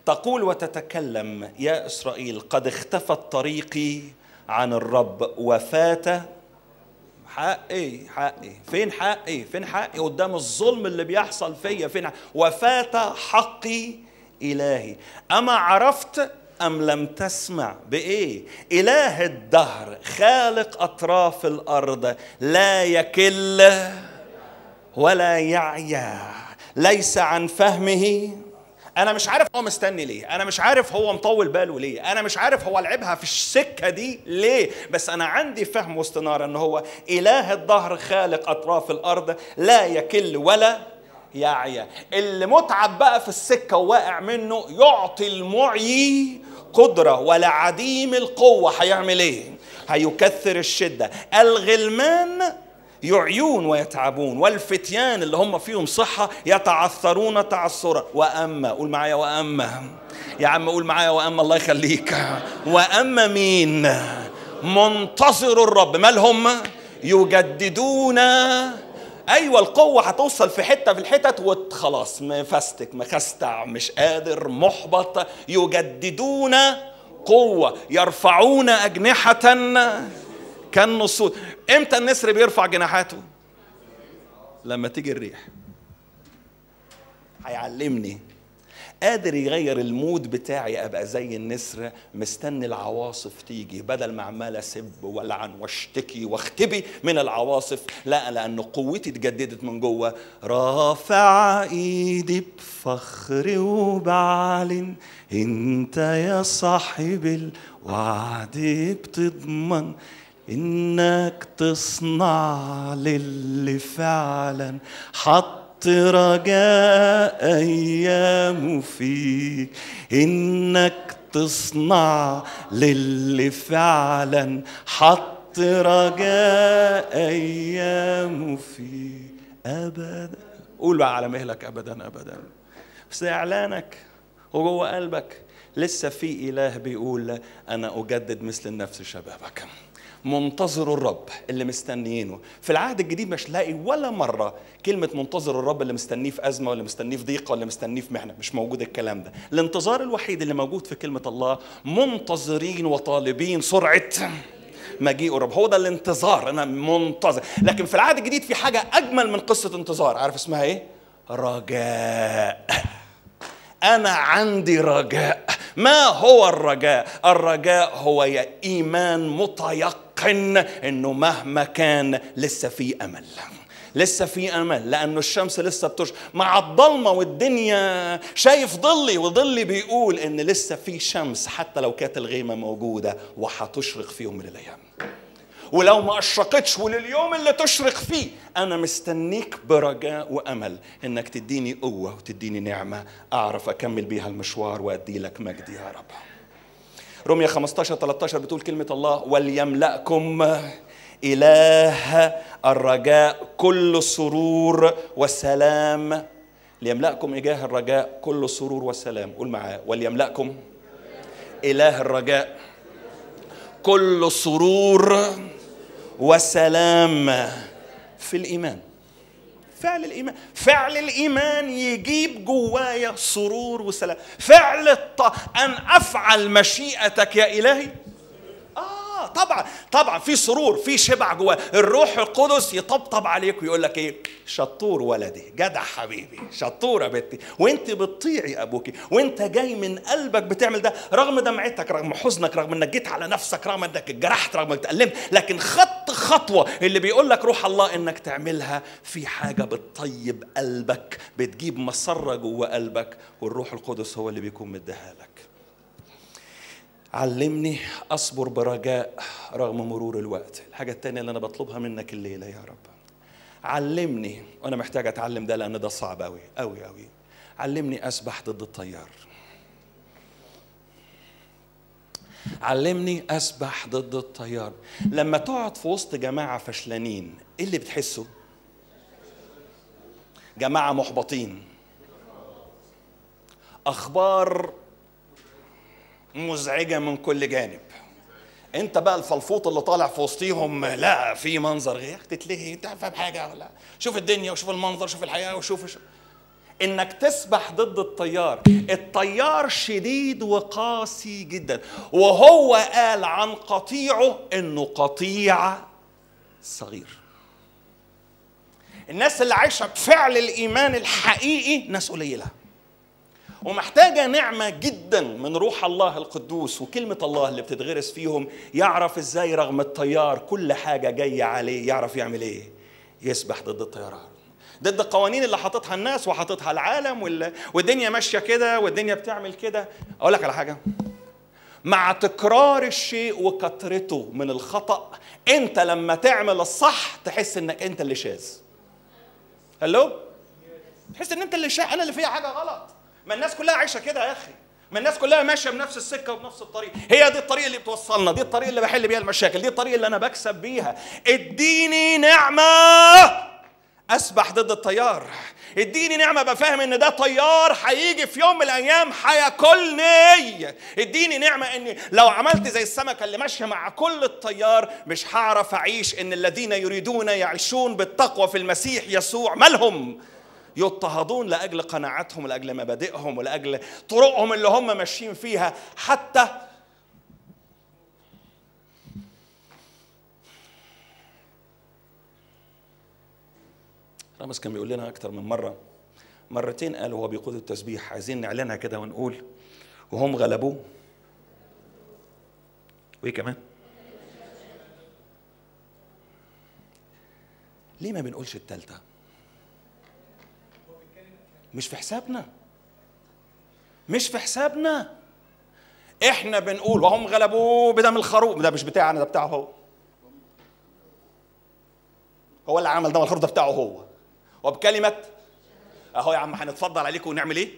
تقول وتتكلم يا إسرائيل قد اختفت طريقي عن الرب وفات. حقي حقي فين حقي فين حقي قدام الظلم اللي بيحصل فيا فين؟ وفات حقي إلهي. أما عرفت أم لم تسمع؟ بإيه؟ إله الدهر خالق أطراف الأرض لا يكل ولا يعيا. ليس عن فهمه. أنا مش عارف هو مستني ليه. أنا مش عارف هو مطول باله ليه. أنا مش عارف هو لعبها في السكة دي ليه. بس أنا عندي فهم واستناره إن هو إله الظهر خالق أطراف الأرض لا يكل ولا يعيا. اللي متعب بقى في السكة وواقع منه يعطي المعي قدرة ولا عديم القوة هيعمل إيه؟ هيكثر الشدة. الغلمان يعيون ويتعبون والفتيان اللي هم فيهم صحة يتعثرون تعثرا. وأما قول معايا وأما. يا عم قول معايا وأما الله يخليك. وأما مين؟ منتظر الرب. مالهم؟ يجددون أيوه القوة هتوصل في حتة في الحتت وخلاص مفستك مخستع مش قادر محبط يجددون قوة يرفعون أجنحة كالنسور إمتى النسر بيرفع جناحاته؟ لما تيجي الريح. هيعلمني. قادر يغير المود بتاعي أبقى زي النسر مستني العواصف تيجي بدل ما عمال أسب وألعن وأشتكي واختبي من العواصف. لا لأن قوتي اتجددت من جوه. رافع إيدي بفخر وبعلن. إنت يا صاحب الوعد بتضمن. إنك تصنع للي فعلا. حط رجاء ايامه فيك إنك تصنع للي فعلا. حط رجاء ايامه فيك ابدا. قول بقى على مهلك ابدا ابدا. بس إعلانك وجوه قلبك. لسه في إله بيقول أنا أجدد مثل النفس شبابك. منتظر الرب اللي مستنيينه. في العهد الجديد مش لاقي ولا مرة كلمة منتظر الرب اللي مستنيه في أزمة ولا مستنيه في ضيقة ولا مستنيه في محنة. مش موجود الكلام ده. الانتظار الوحيد اللي موجود في كلمة الله منتظرين وطالبين سرعة مجيء الرب. هو ده الانتظار. أنا منتظر. لكن في العهد الجديد في حاجة أجمل من قصة انتظار. عارف اسمها إيه؟ رجاء. أنا عندي رجاء. ما هو الرجاء؟ الرجاء هو إيمان متيقن. إنه مهما كان لسه في أمل. لسه في أمل لأنه الشمس لسه بتش مع الضلمة والدنيا شايف ظلي وظلي بيقول إن لسه في شمس حتى لو كانت الغيمة موجودة وهتشرق في يوم من الأيام. ولو ما أشرقتش ولليوم اللي تشرق فيه أنا مستنيك برجاء وأمل إنك تديني قوة وتديني نعمة أعرف أكمل بيها المشوار وأدي لك مجد يا رب. رمية 15 13 بتقول كلمة الله وليملأكم إله الرجاء كل سرور وسلام. ليملأكم إله الرجاء كل سرور وسلام. قول معاه وليملأكم إله الرجاء كل سرور وسلام. في الإيمان. فعل الإيمان. فعل الإيمان يجيب جوايا سرور وسلام. فعل الط... أن أفعل مشيئتك يا إلهي. آه طبعا طبعا في سرور في شبع جواه. الروح القدس يطبطب عليك ويقول لك إيه؟ شطور ولدي جدع حبيبي شطوره بنتي. وإنت بتطيعي ابوكي وإنت جاي من قلبك بتعمل ده. رغم دمعتك رغم حزنك رغم إنك جيت على نفسك رغم إنك اتجرحت رغم إنك اتألمت لكن خط خطوة اللي بيقول لك روح الله إنك تعملها في حاجة بتطيب قلبك بتجيب مسرة جوه قلبك والروح القدس هو اللي بيكون مديها لك. علمني أصبر برجاء رغم مرور الوقت. الحاجة الثانية اللي أنا بطلبها منك الليلة يا رب. علمني وأنا محتاج أتعلم ده لأن ده صعب قوي قوي قوي علمني أسبح ضد التيار. علمني أسبح ضد التيار. لما تقعد في وسط جماعة فشلانين إيه اللي بتحسه؟ جماعة محبطين. أخبار مزعجة من كل جانب. انت بقى الفلفوط اللي طالع في وسطيهم لا في منظر غير. تتلهي انت فاهم حاجة ولا؟ شوف الدنيا وشوف المنظر شوف الحياة وشوف شوف. إنك تسبح ضد التيار. التيار شديد وقاسي جدا. وهو قال عن قطيعه إنه قطيع صغير. الناس اللي عايشة بفعل الإيمان الحقيقي ناس قليلة. ومحتاجة نعمة جدا من روح الله القدوس وكلمة الله اللي بتتغرس فيهم. يعرف إزاي رغم التيار كل حاجة جاية عليه. يعرف يعمل إيه؟ يسبح ضد التيارات ضد القوانين اللي حاططها الناس وحاططها العالم والدنيا ماشية كده والدنيا بتعمل كده. أقول لك على حاجة. مع تكرار الشيء وكثرته من الخطأ أنت لما تعمل الصح تحس إنك أنت اللي شاذ. هلو؟ تحس إن أنت اللي شاذ. أنا اللي فيها حاجة غلط. ما الناس كلها عايشة كده يا أخي. ما الناس كلها ماشية بنفس السكة وبنفس الطريق. هي دي الطريق اللي بتوصلنا دي الطريق اللي بحل بيها المشاكل دي الطريق اللي أنا بكسب بيها. اديني نعمة أسبح ضد التيار. اديني نعمة أبقى فاهم إن ده طيار هيجي في يوم من الأيام هياكلني. اديني نعمة اني لو عملت زي السمكة اللي ماشية مع كل الطيار مش هعرف أعيش إن الذين يريدون يعيشون بالتقوى في المسيح يسوع. مالهم؟ يضطهدون لأجل قناعاتهم لأجل مبادئهم ولاجل طرقهم اللي هم ماشيين فيها. حتى رامز كان بيقول لنا أكتر من مرة مرتين قال وهو بيقود التسبيح. عايزين نعلنها كده ونقول. وهم غلبوه. وإيه كمان؟ ليه ما بنقولش التالتة؟ مش في حسابنا. مش في حسابنا. إحنا بنقول وهم غلبوه بدم الخروف. ده مش بتاعنا ده بتاعه هو. هو اللي عمل دم الخروف ده بتاعه هو. وبكلمة أهو يا عم هنتفضل عليكم ونعمل إيه؟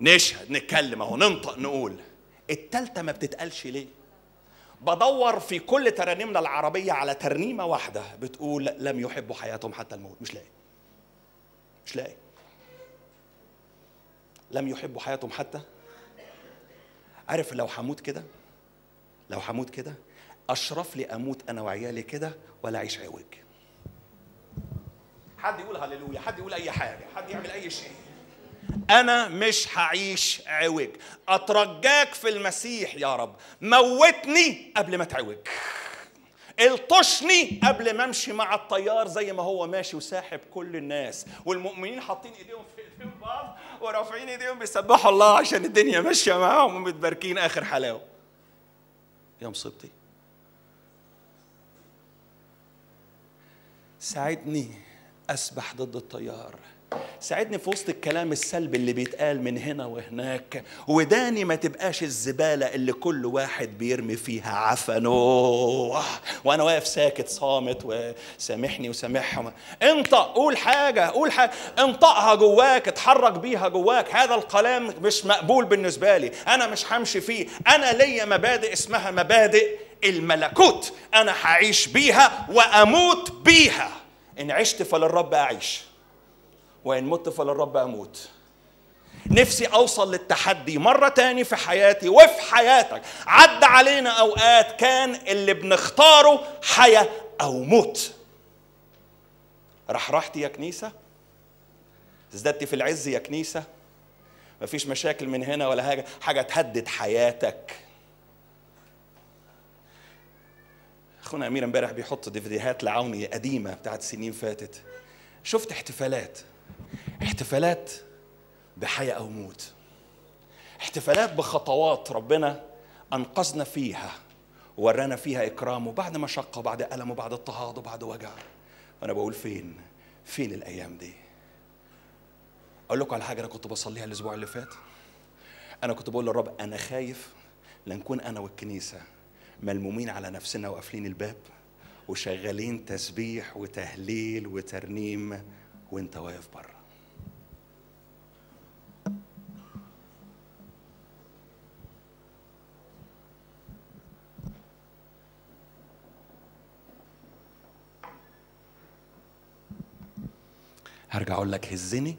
نشهد نتكلم أهو ننطق نقول. التالتة ما بتتقالش ليه؟ بدور في كل ترانيمنا العربية على ترنيمة واحدة بتقول لم يحبوا حياتهم حتى الموت. مش لاقي. مش لاقي. لم يحبوا حياتهم حتى. عارف لو هموت كده لو هموت كده أشرف لي أموت أنا وعيالي كده ولا أعيش عوج. حد يقول هللويا حد يقول أي حاجة حد يعمل أي شيء. أنا مش هعيش عوج. أترجاك في المسيح يا رب. موتني قبل ما اتعوج الطشني قبل ما أمشي مع الطيار زي ما هو ماشي وساحب كل الناس. والمؤمنين حاطين إيديهم في إيديهم بعض. ورافعين إيديهم بيسبحوا الله عشان الدنيا ماشية معاهم ومتباركين آخر حلاوة. يا مصيبتي ساعدني أسبح ضد التيار ساعدني في وسط الكلام السلبي اللي بيتقال من هنا وهناك وداني ما تبقاش الزبالة اللي كل واحد بيرمي فيها عفنه. وأنا واقف ساكت صامت وسامحني وسامحهم. انطق قول حاجة قول حاجة. انطقها جواك اتحرك بيها جواك. هذا الكلام مش مقبول بالنسبة لي. أنا مش همشي فيه. أنا ليا مبادئ اسمها مبادئ الملكوت. أنا هعيش بيها وأموت بيها. إن عشت فللرب أعيش. وإن مت فللرب أموت. نفسي أوصل للتحدي مرة تاني في حياتي وفي حياتك. عدى علينا أوقات كان اللي بنختاره حياة أو موت. راح رحتي يا كنيسة؟ ازددتي في العز يا كنيسة؟ مفيش مشاكل من هنا ولا حاجة. حاجة تهدد حياتك. أخونا أمير امبارح بيحط ديفيديوهات لعوني قديمة بتاعت سنين فاتت. شفت احتفالات. احتفالات بحياة أو موت. احتفالات بخطوات ربنا أنقذنا فيها ورانا فيها إكرامه بعد مشقة وبعد ألم وبعد اضطهاد وبعد وجع. وأنا بقول فين؟ فين الأيام دي؟ أقول لكم على حاجة أنا كنت بصليها الأسبوع اللي فات. أنا كنت بقول للرب أنا خايف لنكون أنا والكنيسة ملمومين على نفسنا وقافلين الباب وشغالين تسبيح وتهليل وترنيم وانت واقف بره. هرجع أقول لك هزني.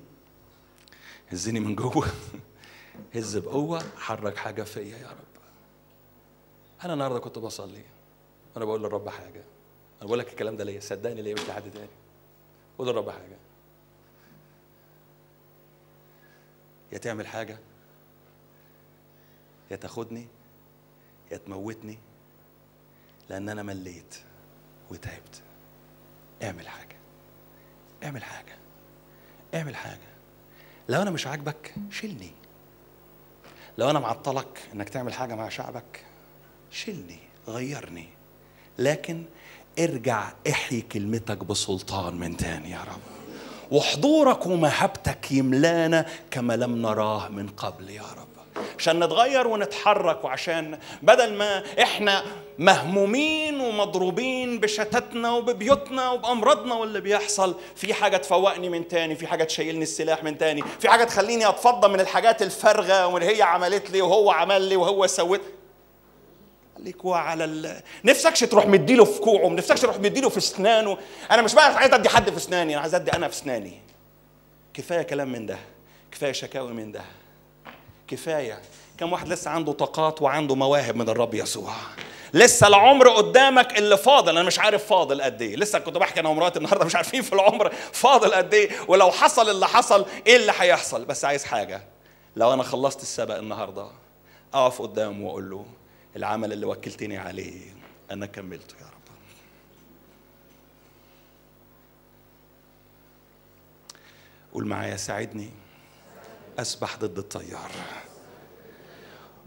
هزني من جوه. هز بقوة حرك حاجة فيا يا رب. أنا النهارده كنت بصلي. وأنا بقول للرب حاجة. أنا بقول لك الكلام ده ليا صدقني ليا مش لحد تاني؟ قول للرب حاجة. يا تعمل حاجة. يا تاخدني. يا تموتني. لأن أنا مليت وتعبت. اعمل حاجة. اعمل حاجة. اعمل حاجة. لو أنا مش عاجبك شيلني. لو أنا معطلك إنك تعمل حاجة مع شعبك شيلني غيرني. لكن ارجع احيي كلمتك بسلطان من تاني يا رب. وحضورك ومهابتك يملانا كما لم نراه من قبل يا رب. عشان نتغير ونتحرك وعشان بدل ما إحنا مهمومين ومضروبين بشتاتنا وببيوتنا وبأمراضنا واللي بيحصل في حاجة تفوقني من تاني في حاجة تشيلني السلاح من تاني في حاجة تخليني أتفضى من الحاجات الفارغة واللي هي عملت لي وهو عمل لي وهو سوت خليك على ال... نفسكش تروح مديله في كوعه نفسكش تروح مديله في اسنانه. أنا مش بقى عايز أدي حد في اسناني أنا عايز أدي أنا في اسناني. كفاية كلام من ده كفاية شكاوي من ده. كفاية. كم واحد لسه عنده طاقات وعنده مواهب من الرب يسوع. لسه العمر قدامك اللي فاضل. أنا مش عارف فاضل قد إيه. لسه كنت بحكي أنا ومراتي النهارده مش عارفين في العمر فاضل قد إيه. ولو حصل اللي حصل إيه اللي هيحصل؟ بس عايز حاجة. لو أنا خلصت السبق النهارده أقف قدامه وأقول له العمل اللي وكلتني عليه أنا كملته يا رب. قول معايا ساعدني. اسبح ضد التيار.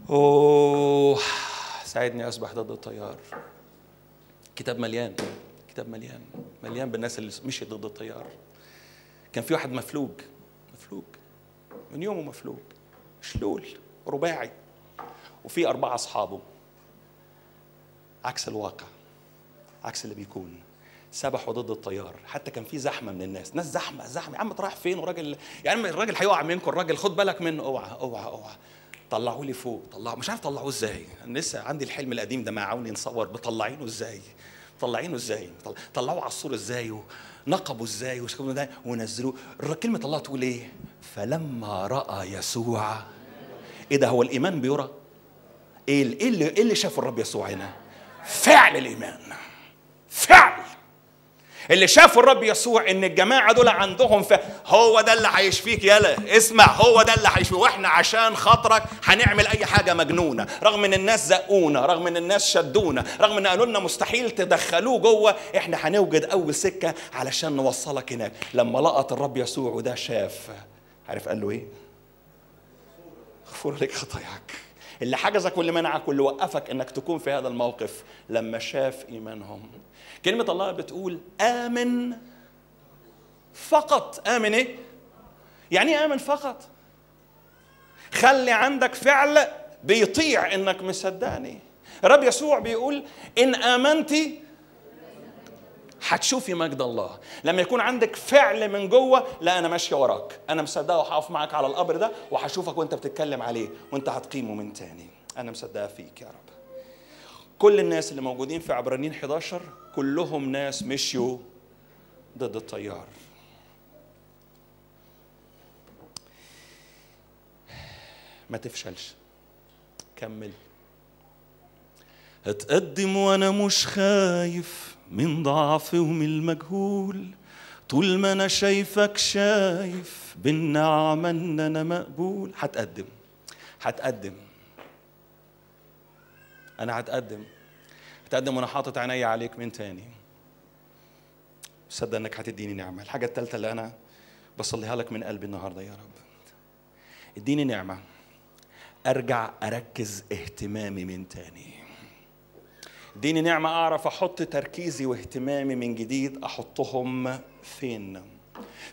أوه ساعدني اسبح ضد التيار. كتاب مليان كتاب مليان مليان بالناس اللي مشيت ضد التيار. كان في واحد مفلوج مفلوج من يومه مفلوج شلول رباعي وفي أربعة أصحابه. عكس الواقع عكس اللي بيكون. سبحوا ضد التيار. حتى كان في زحمة من الناس. ناس زحمة زحمة. يا عم رايح فين؟ وراجل يا عم الراجل هيقع منكم. الراجل خد بالك منه. اوعى اوعى اوعى. طلعوه لي فوق. طلعوا مش عارف طلعوه إزاي. لسه عندي الحلم القديم ده. مع عوني نصور. بطلعينه إزاي؟ طلعينه إزاي؟ طلعوه على السور إزاي؟ ونقبوا إزاي؟ ده. ونزلوه. كلمة الله تقول إيه؟ فلما رأى يسوع إيه ده؟ هو الإيمان بيرى؟ إيه اللي إيه اللي شافه الرب يسوع هنا؟ فعل الإيمان. فعل. اللي شافوا الرب يسوع إن الجماعة دول عندهم ف... هو ده اللي هيشفيك يلا اسمع هو ده اللي هيشفيك. وإحنا عشان خاطرك هنعمل أي حاجة مجنونة. رغم إن الناس زقونا رغم إن الناس شدونا رغم إن قالوا لنا مستحيل تدخلوه جوه إحنا هنوجد أول سكة علشان نوصلك هناك. لما لقط الرب يسوع وده شاف عارف قال له إيه؟ غفور لك خطاياك. اللي حجزك واللي منعك واللي وقفك إنك تكون في هذا الموقف لما شاف إيمانهم. كلمة الله بتقول آمن فقط. آمن إيه؟ يعني إيه آمن فقط؟ خلي عندك فعل بيطيع إنك مصدقني. الرب يسوع بيقول إن آمنتي هتشوفي مجد الله. لما يكون عندك فعل من جوه لا أنا ماشية وراك. أنا مصدقه وهقف معاك على القبر ده وهشوفك وأنت بتتكلم عليه وأنت هتقيمه من تاني. أنا مصدقه فيك يا رب. كل الناس اللي موجودين في عبرانيين 11 كلهم ناس مشيوا ضد التيار. ما تفشلش. كمل. أتقدم وأنا مش خايف من ضعفي ومن المجهول. طول ما أنا شايفك شايف بالنعمة إن أنا مقبول. هتقدم. هتقدم. أنا هتقدم. هتقدم وأنا حاطط عيني عليك من تاني. صدق إنك هتديني نعمة. الحاجة الثالثه اللي أنا بصليها لك من قلبي النهارده يا رب. اديني نعمة. أرجع أركز اهتمامي من تاني. اديني نعمة أعرف أحط تركيزي واهتمامي من جديد أحطهم فين؟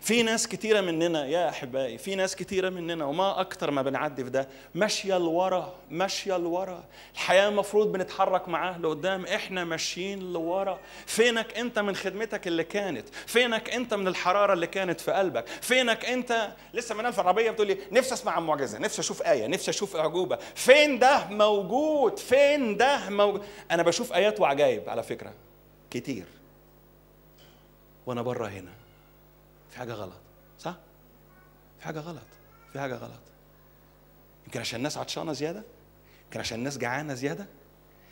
في ناس كتيرة مننا يا أحبائي في ناس كتيرة مننا وما أكتر ما بنعدي في ده. ماشية لورا ماشية لورا. الحياة المفروض بنتحرك معاه لقدام إحنا ماشيين لورا. فينك أنت من خدمتك اللي كانت؟ فينك أنت من الحرارة اللي كانت في قلبك؟ فينك أنت لسه من في العربية بتقول لي نفسي أسمع عن معجزة نفسي أشوف آية نفسي أشوف أعجوبة. فين ده موجود؟ فين ده موجود؟ أنا بشوف آيات وعجائب على فكرة. كتير. وأنا بره هنا. في حاجة غلط صح؟ في حاجة غلط في حاجة غلط. يمكن عشان الناس عطشانة زيادة؟ يمكن عشان الناس جعانة زيادة؟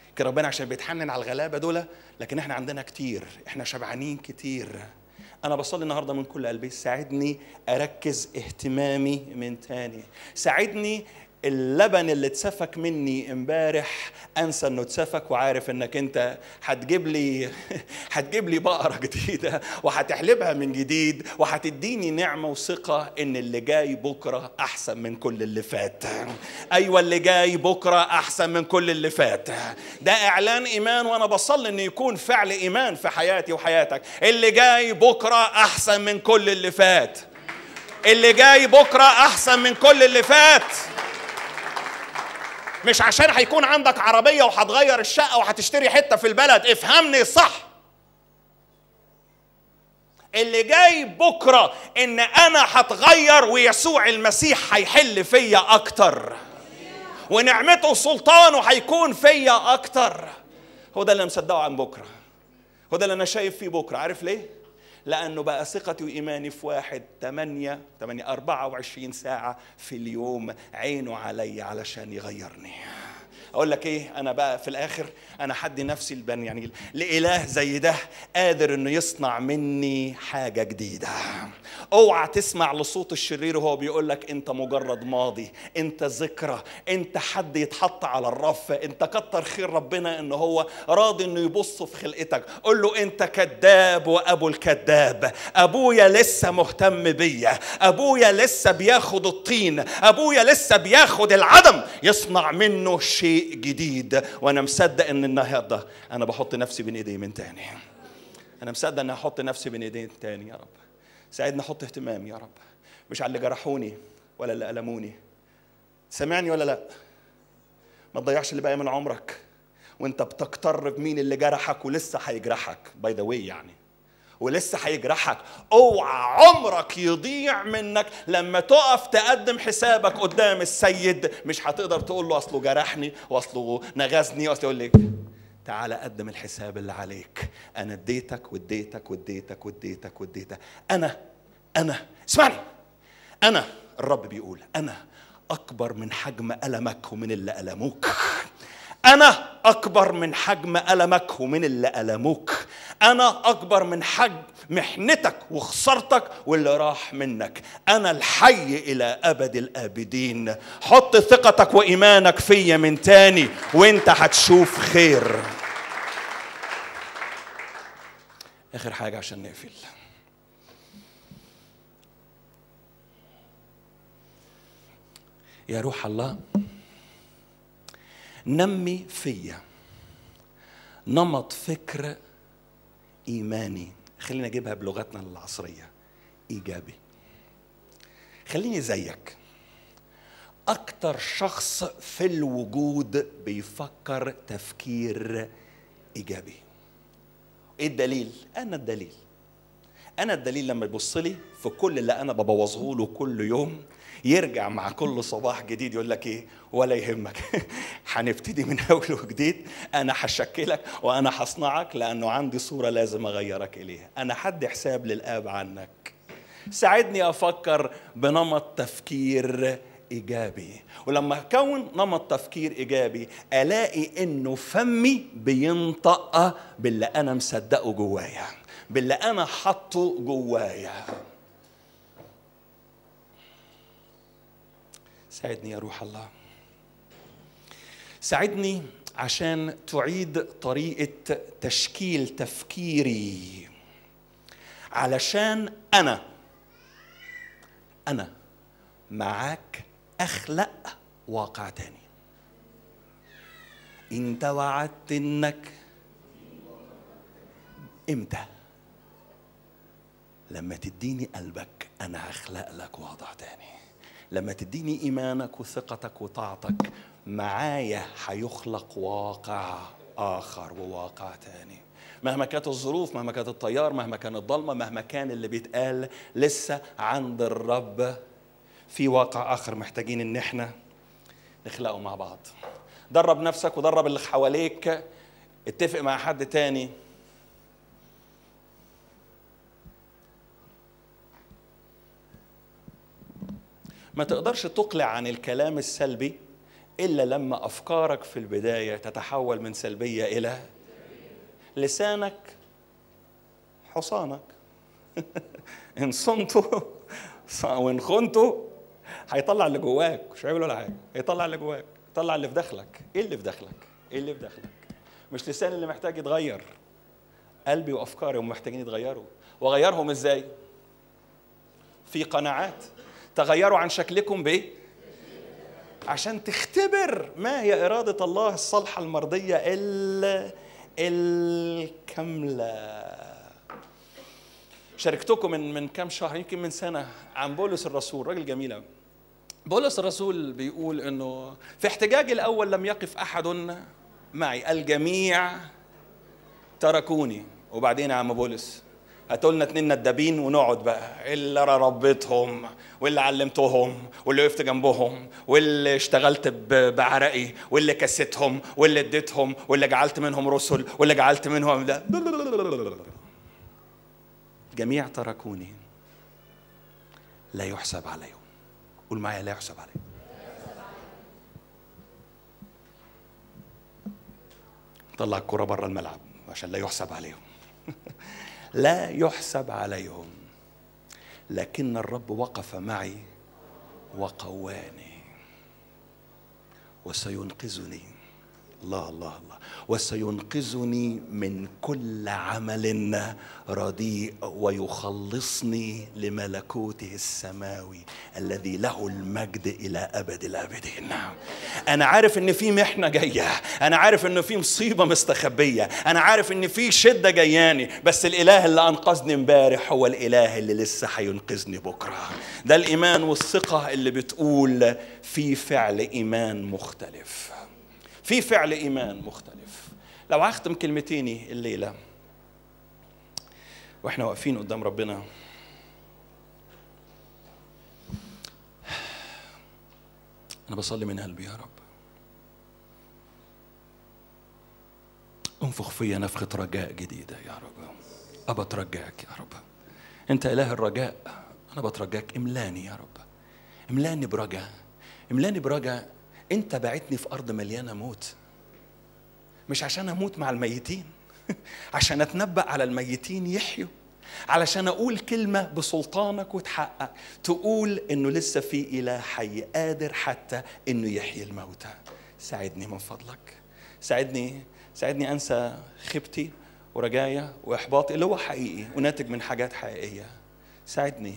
يمكن ربنا عشان بيتحنن على الغلابة دول لكن إحنا عندنا كتير إحنا شبعانين كتير. أنا بصلي النهاردة من كل قلبي ساعدني أركز اهتمامي من تاني. ساعدني اللبن اللي اتسفك مني امبارح انسى انه اتسفك وعارف انك انت هتجيب لي هتجيب لي بقرة جديدة وهتحلبها من جديد وهتديني نعمة وثقة إن اللي جاي بكرة أحسن من كل اللي فات. أيوه اللي جاي بكرة أحسن من كل اللي فات. ده إعلان إيمان وأنا بصلي ان يكون فعل إيمان في حياتي وحياتك. اللي جاي بكرة أحسن من كل اللي فات. اللي جاي بكرة أحسن من كل اللي فات. مش عشان هيكون عندك عربية وهتغير الشقة وهتشتري حتة في البلد. افهمني صح. اللي جاي بكرة إن أنا هتغير ويسوع المسيح هيحل فيا أكتر. ونعمته وسلطانه هيكون فيا أكتر. هو ده اللي مصدقه عن بكرة. هو ده اللي أنا شايف فيه بكرة. عارف ليه؟ لأنه بقى ثقتي وإيماني في واحد ثمانية ثمانية أربعة وعشرين ساعة في اليوم. عينه علي علشان يغيرني. أقول لك إيه؟ أنا بقى في الآخر أنا حدي نفسي البن يعني لإله زي ده قادر إنه يصنع مني حاجة جديدة. أوعى تسمع لصوت الشرير وهو بيقول لك أنت مجرد ماضي أنت ذكرى أنت حد يتحط على الرف أنت كتر خير ربنا إن هو راضي إنه يبص في خلقتك. قول له أنت كذاب وأبو الكذاب أبويا لسه مهتم بيا أبويا لسه بياخد الطين أبويا لسه بياخد العدم. يصنع منه شيء جديد وأنا مصدق إن النهارده أنا بحط نفسي بين ايديه من تاني. أنا مصدق إن أحط نفسي بين ايديه تاني يا رب. ساعدني أحط اهتمام يا رب. مش على اللي جرحوني ولا اللي ألموني. سامعني ولا لأ؟ ما تضيعش اللي باقي من عمرك. وأنت بتفتكر مين اللي جرحك ولسه هيجرحك. by the way يعني. ولسه هيجرحك. اوعى عمرك يضيع منك لما تقف تقدم حسابك قدام السيد. مش هتقدر تقول له اصله جرحني واصله نغزني واصله يقول لك تعالى قدم الحساب اللي عليك. أنا اديتك واديتك واديتك واديتك واديتك. أنا أنا اسمعني. أنا الرب بيقول أنا أكبر من حجم ألمك ومن اللي ألموك. أنا أكبر من حجم ألمك ومن اللي ألموك. أنا أكبر من حجم محنتك وخسارتك واللي راح منك. أنا الحي إلى أبد الأبدين. حط ثقتك وإيمانك فيا من تاني وإنت هتشوف خير. آخر حاجة عشان نقفل. يا روح الله. نمي فيا. نمط فكر إيماني. خلينا أجيبها بلغتنا العصرية. إيجابي. خليني زيك. أكتر شخص في الوجود بيفكر تفكير إيجابي. إيه الدليل؟ أنا الدليل. أنا الدليل لما يبص لي في كل اللي أنا ببوظه له كل يوم يرجع مع كل صباح جديد يقول لك إيه؟ ولا يهمك. هنبتدي من أول وجديد. أنا هشكلك وأنا هصنعك لأنه عندي صورة لازم أغيرك إليها. أنا حد حساب للآب عنك. ساعدني أفكر بنمط تفكير إيجابي. ولما أكون نمط تفكير إيجابي ألاقي إنه فمي بينطق باللي أنا مصدقه جوايا باللي أنا حاطه جوايا. ساعدني يا روح الله. ساعدني عشان تعيد طريقة تشكيل تفكيري. علشان أنا أنا معاك أخلق واقع تاني. إنت وعدت إنك إمتى؟ لما تديني قلبك أنا هخلق لك وضع تاني. لما تديني إيمانك وثقتك وطاعتك معايا هيخلق واقع آخر وواقع تاني. مهما كانت الظروف مهما كانت التيار مهما كانت الضلمه مهما كان اللي بيتقال لسه عند الرب في واقع آخر محتاجين إن إحنا نخلقه مع بعض. درب نفسك ودرب اللي حواليك اتفق مع حد تاني. ما تقدرش تقلع عن الكلام السلبي إلا لما أفكارك في البداية تتحول من سلبية إلى لسانك حصانك. إن صنته وإن خنته هيطلع اللي جواك مش هيعمل ولا حاجة. هيطلع اللي جواك يطلع اللي في داخلك. إيه اللي في داخلك؟ إيه اللي في داخلك؟ مش لسان اللي محتاج يتغير. قلبي وأفكاري هم محتاجين يتغيروا. وأغيرهم إزاي؟ في قناعات. تغيروا عن شكلكم بايه عشان تختبر ما هي إرادة الله الصالحة المرضية ال الكاملة. شاركتكم من من كام شهر يمكن من سنة عن بولس الرسول. راجل جميل بولس الرسول بيقول إنه في احتجاجي الأول لم يقف أحد معي الجميع تركوني. وبعدين يا عم بولس هاتوا لنا اتنين ندابين ونقعد بقى. اللي ربيتهم واللي علمتهم واللي وقفت جنبهم واللي اشتغلت بعرقي واللي كستهم واللي اديتهم واللي جعلت منهم رسل واللي جعلت منهم ده. جميع تركوني. لا يحسب عليهم. قول معايا لا يحسب عليهم. طلع الكرة بره الملعب عشان لا يحسب عليهم. لا يحسب عليهم. لكن الرب وقف معي وقواني وسينقذني. الله الله الله. وسينقذني من كل عمل رديء ويخلصني لملكوته السماوي الذي له المجد إلى أبد الأبدين. أنا عارف إن في محنة جاية. أنا عارف ان في مصيبة مستخبية. أنا عارف إن في شدة جياني بس الإله اللي أنقذني امبارح هو الإله اللي لسه هينقذني بكرة. ده الإيمان والثقة اللي بتقول في فعل إيمان مختلف. في فعل إيمان مختلف. لو هختم كلمتيني الليلة. وإحنا واقفين قدام ربنا. أنا بصلي من قلبي يا رب. أنفخ فيا نفخة رجاء جديدة يا رب. أبى أترجاك يا رب. أنت إله الرجاء. أنا بترجاك إملاني يا رب. إملاني برجاء. إملاني برجاء. أنت بعتني في أرض مليانة موت. مش عشان أموت مع الميتين عشان أتنبأ على الميتين يحيوا علشان أقول كلمة بسلطانك وتحقق تقول إنه لسه في إله حي قادر حتى إنه يحيي الموتى. ساعدني من فضلك. ساعدني ساعدني أنسى خيبتي ورجايا وإحباطي اللي هو حقيقي وناتج من حاجات حقيقية. ساعدني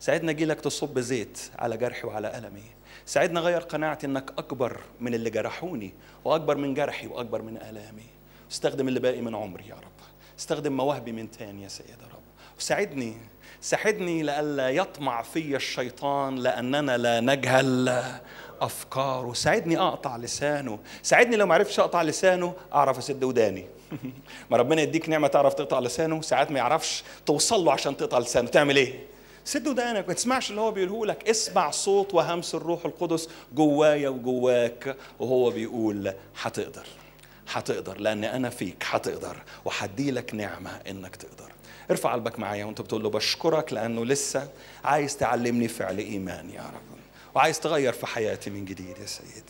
ساعدني أجي لك تصب زيت على جرحي وعلى ألمي. ساعدني أغير قناعتي إنك أكبر من اللي جرحوني وأكبر من جرحي وأكبر من آلامي. استخدم اللي باقي من عمري يا رب. استخدم مواهبي من تاني يا سيد يا رب. وساعدني ساعدني لئلا يطمع في الشيطان لأننا لا نجهل أفكاره. ساعدني أقطع لسانه. ساعدني لو ما عرفش أقطع لسانه أعرف أسد وداني. ما ربنا يديك نعمة تعرف تقطع لسانه ساعات ما يعرفش توصل له عشان تقطع لسانه. تعمل إيه؟ سد ودانك ما تسمعش اللي هو بيقوله لك. اسمع صوت وهمس الروح القدس جوايا وجواك. وهو بيقول هتقدر هتقدر لأن أنا فيك هتقدر. وهديلك نعمة إنك تقدر. ارفع قلبك معايا وأنت بتقول له بشكرك لأنه لسه عايز تعلمني فعل إيمان يا رب. وعايز تغير في حياتي من جديد يا سيد.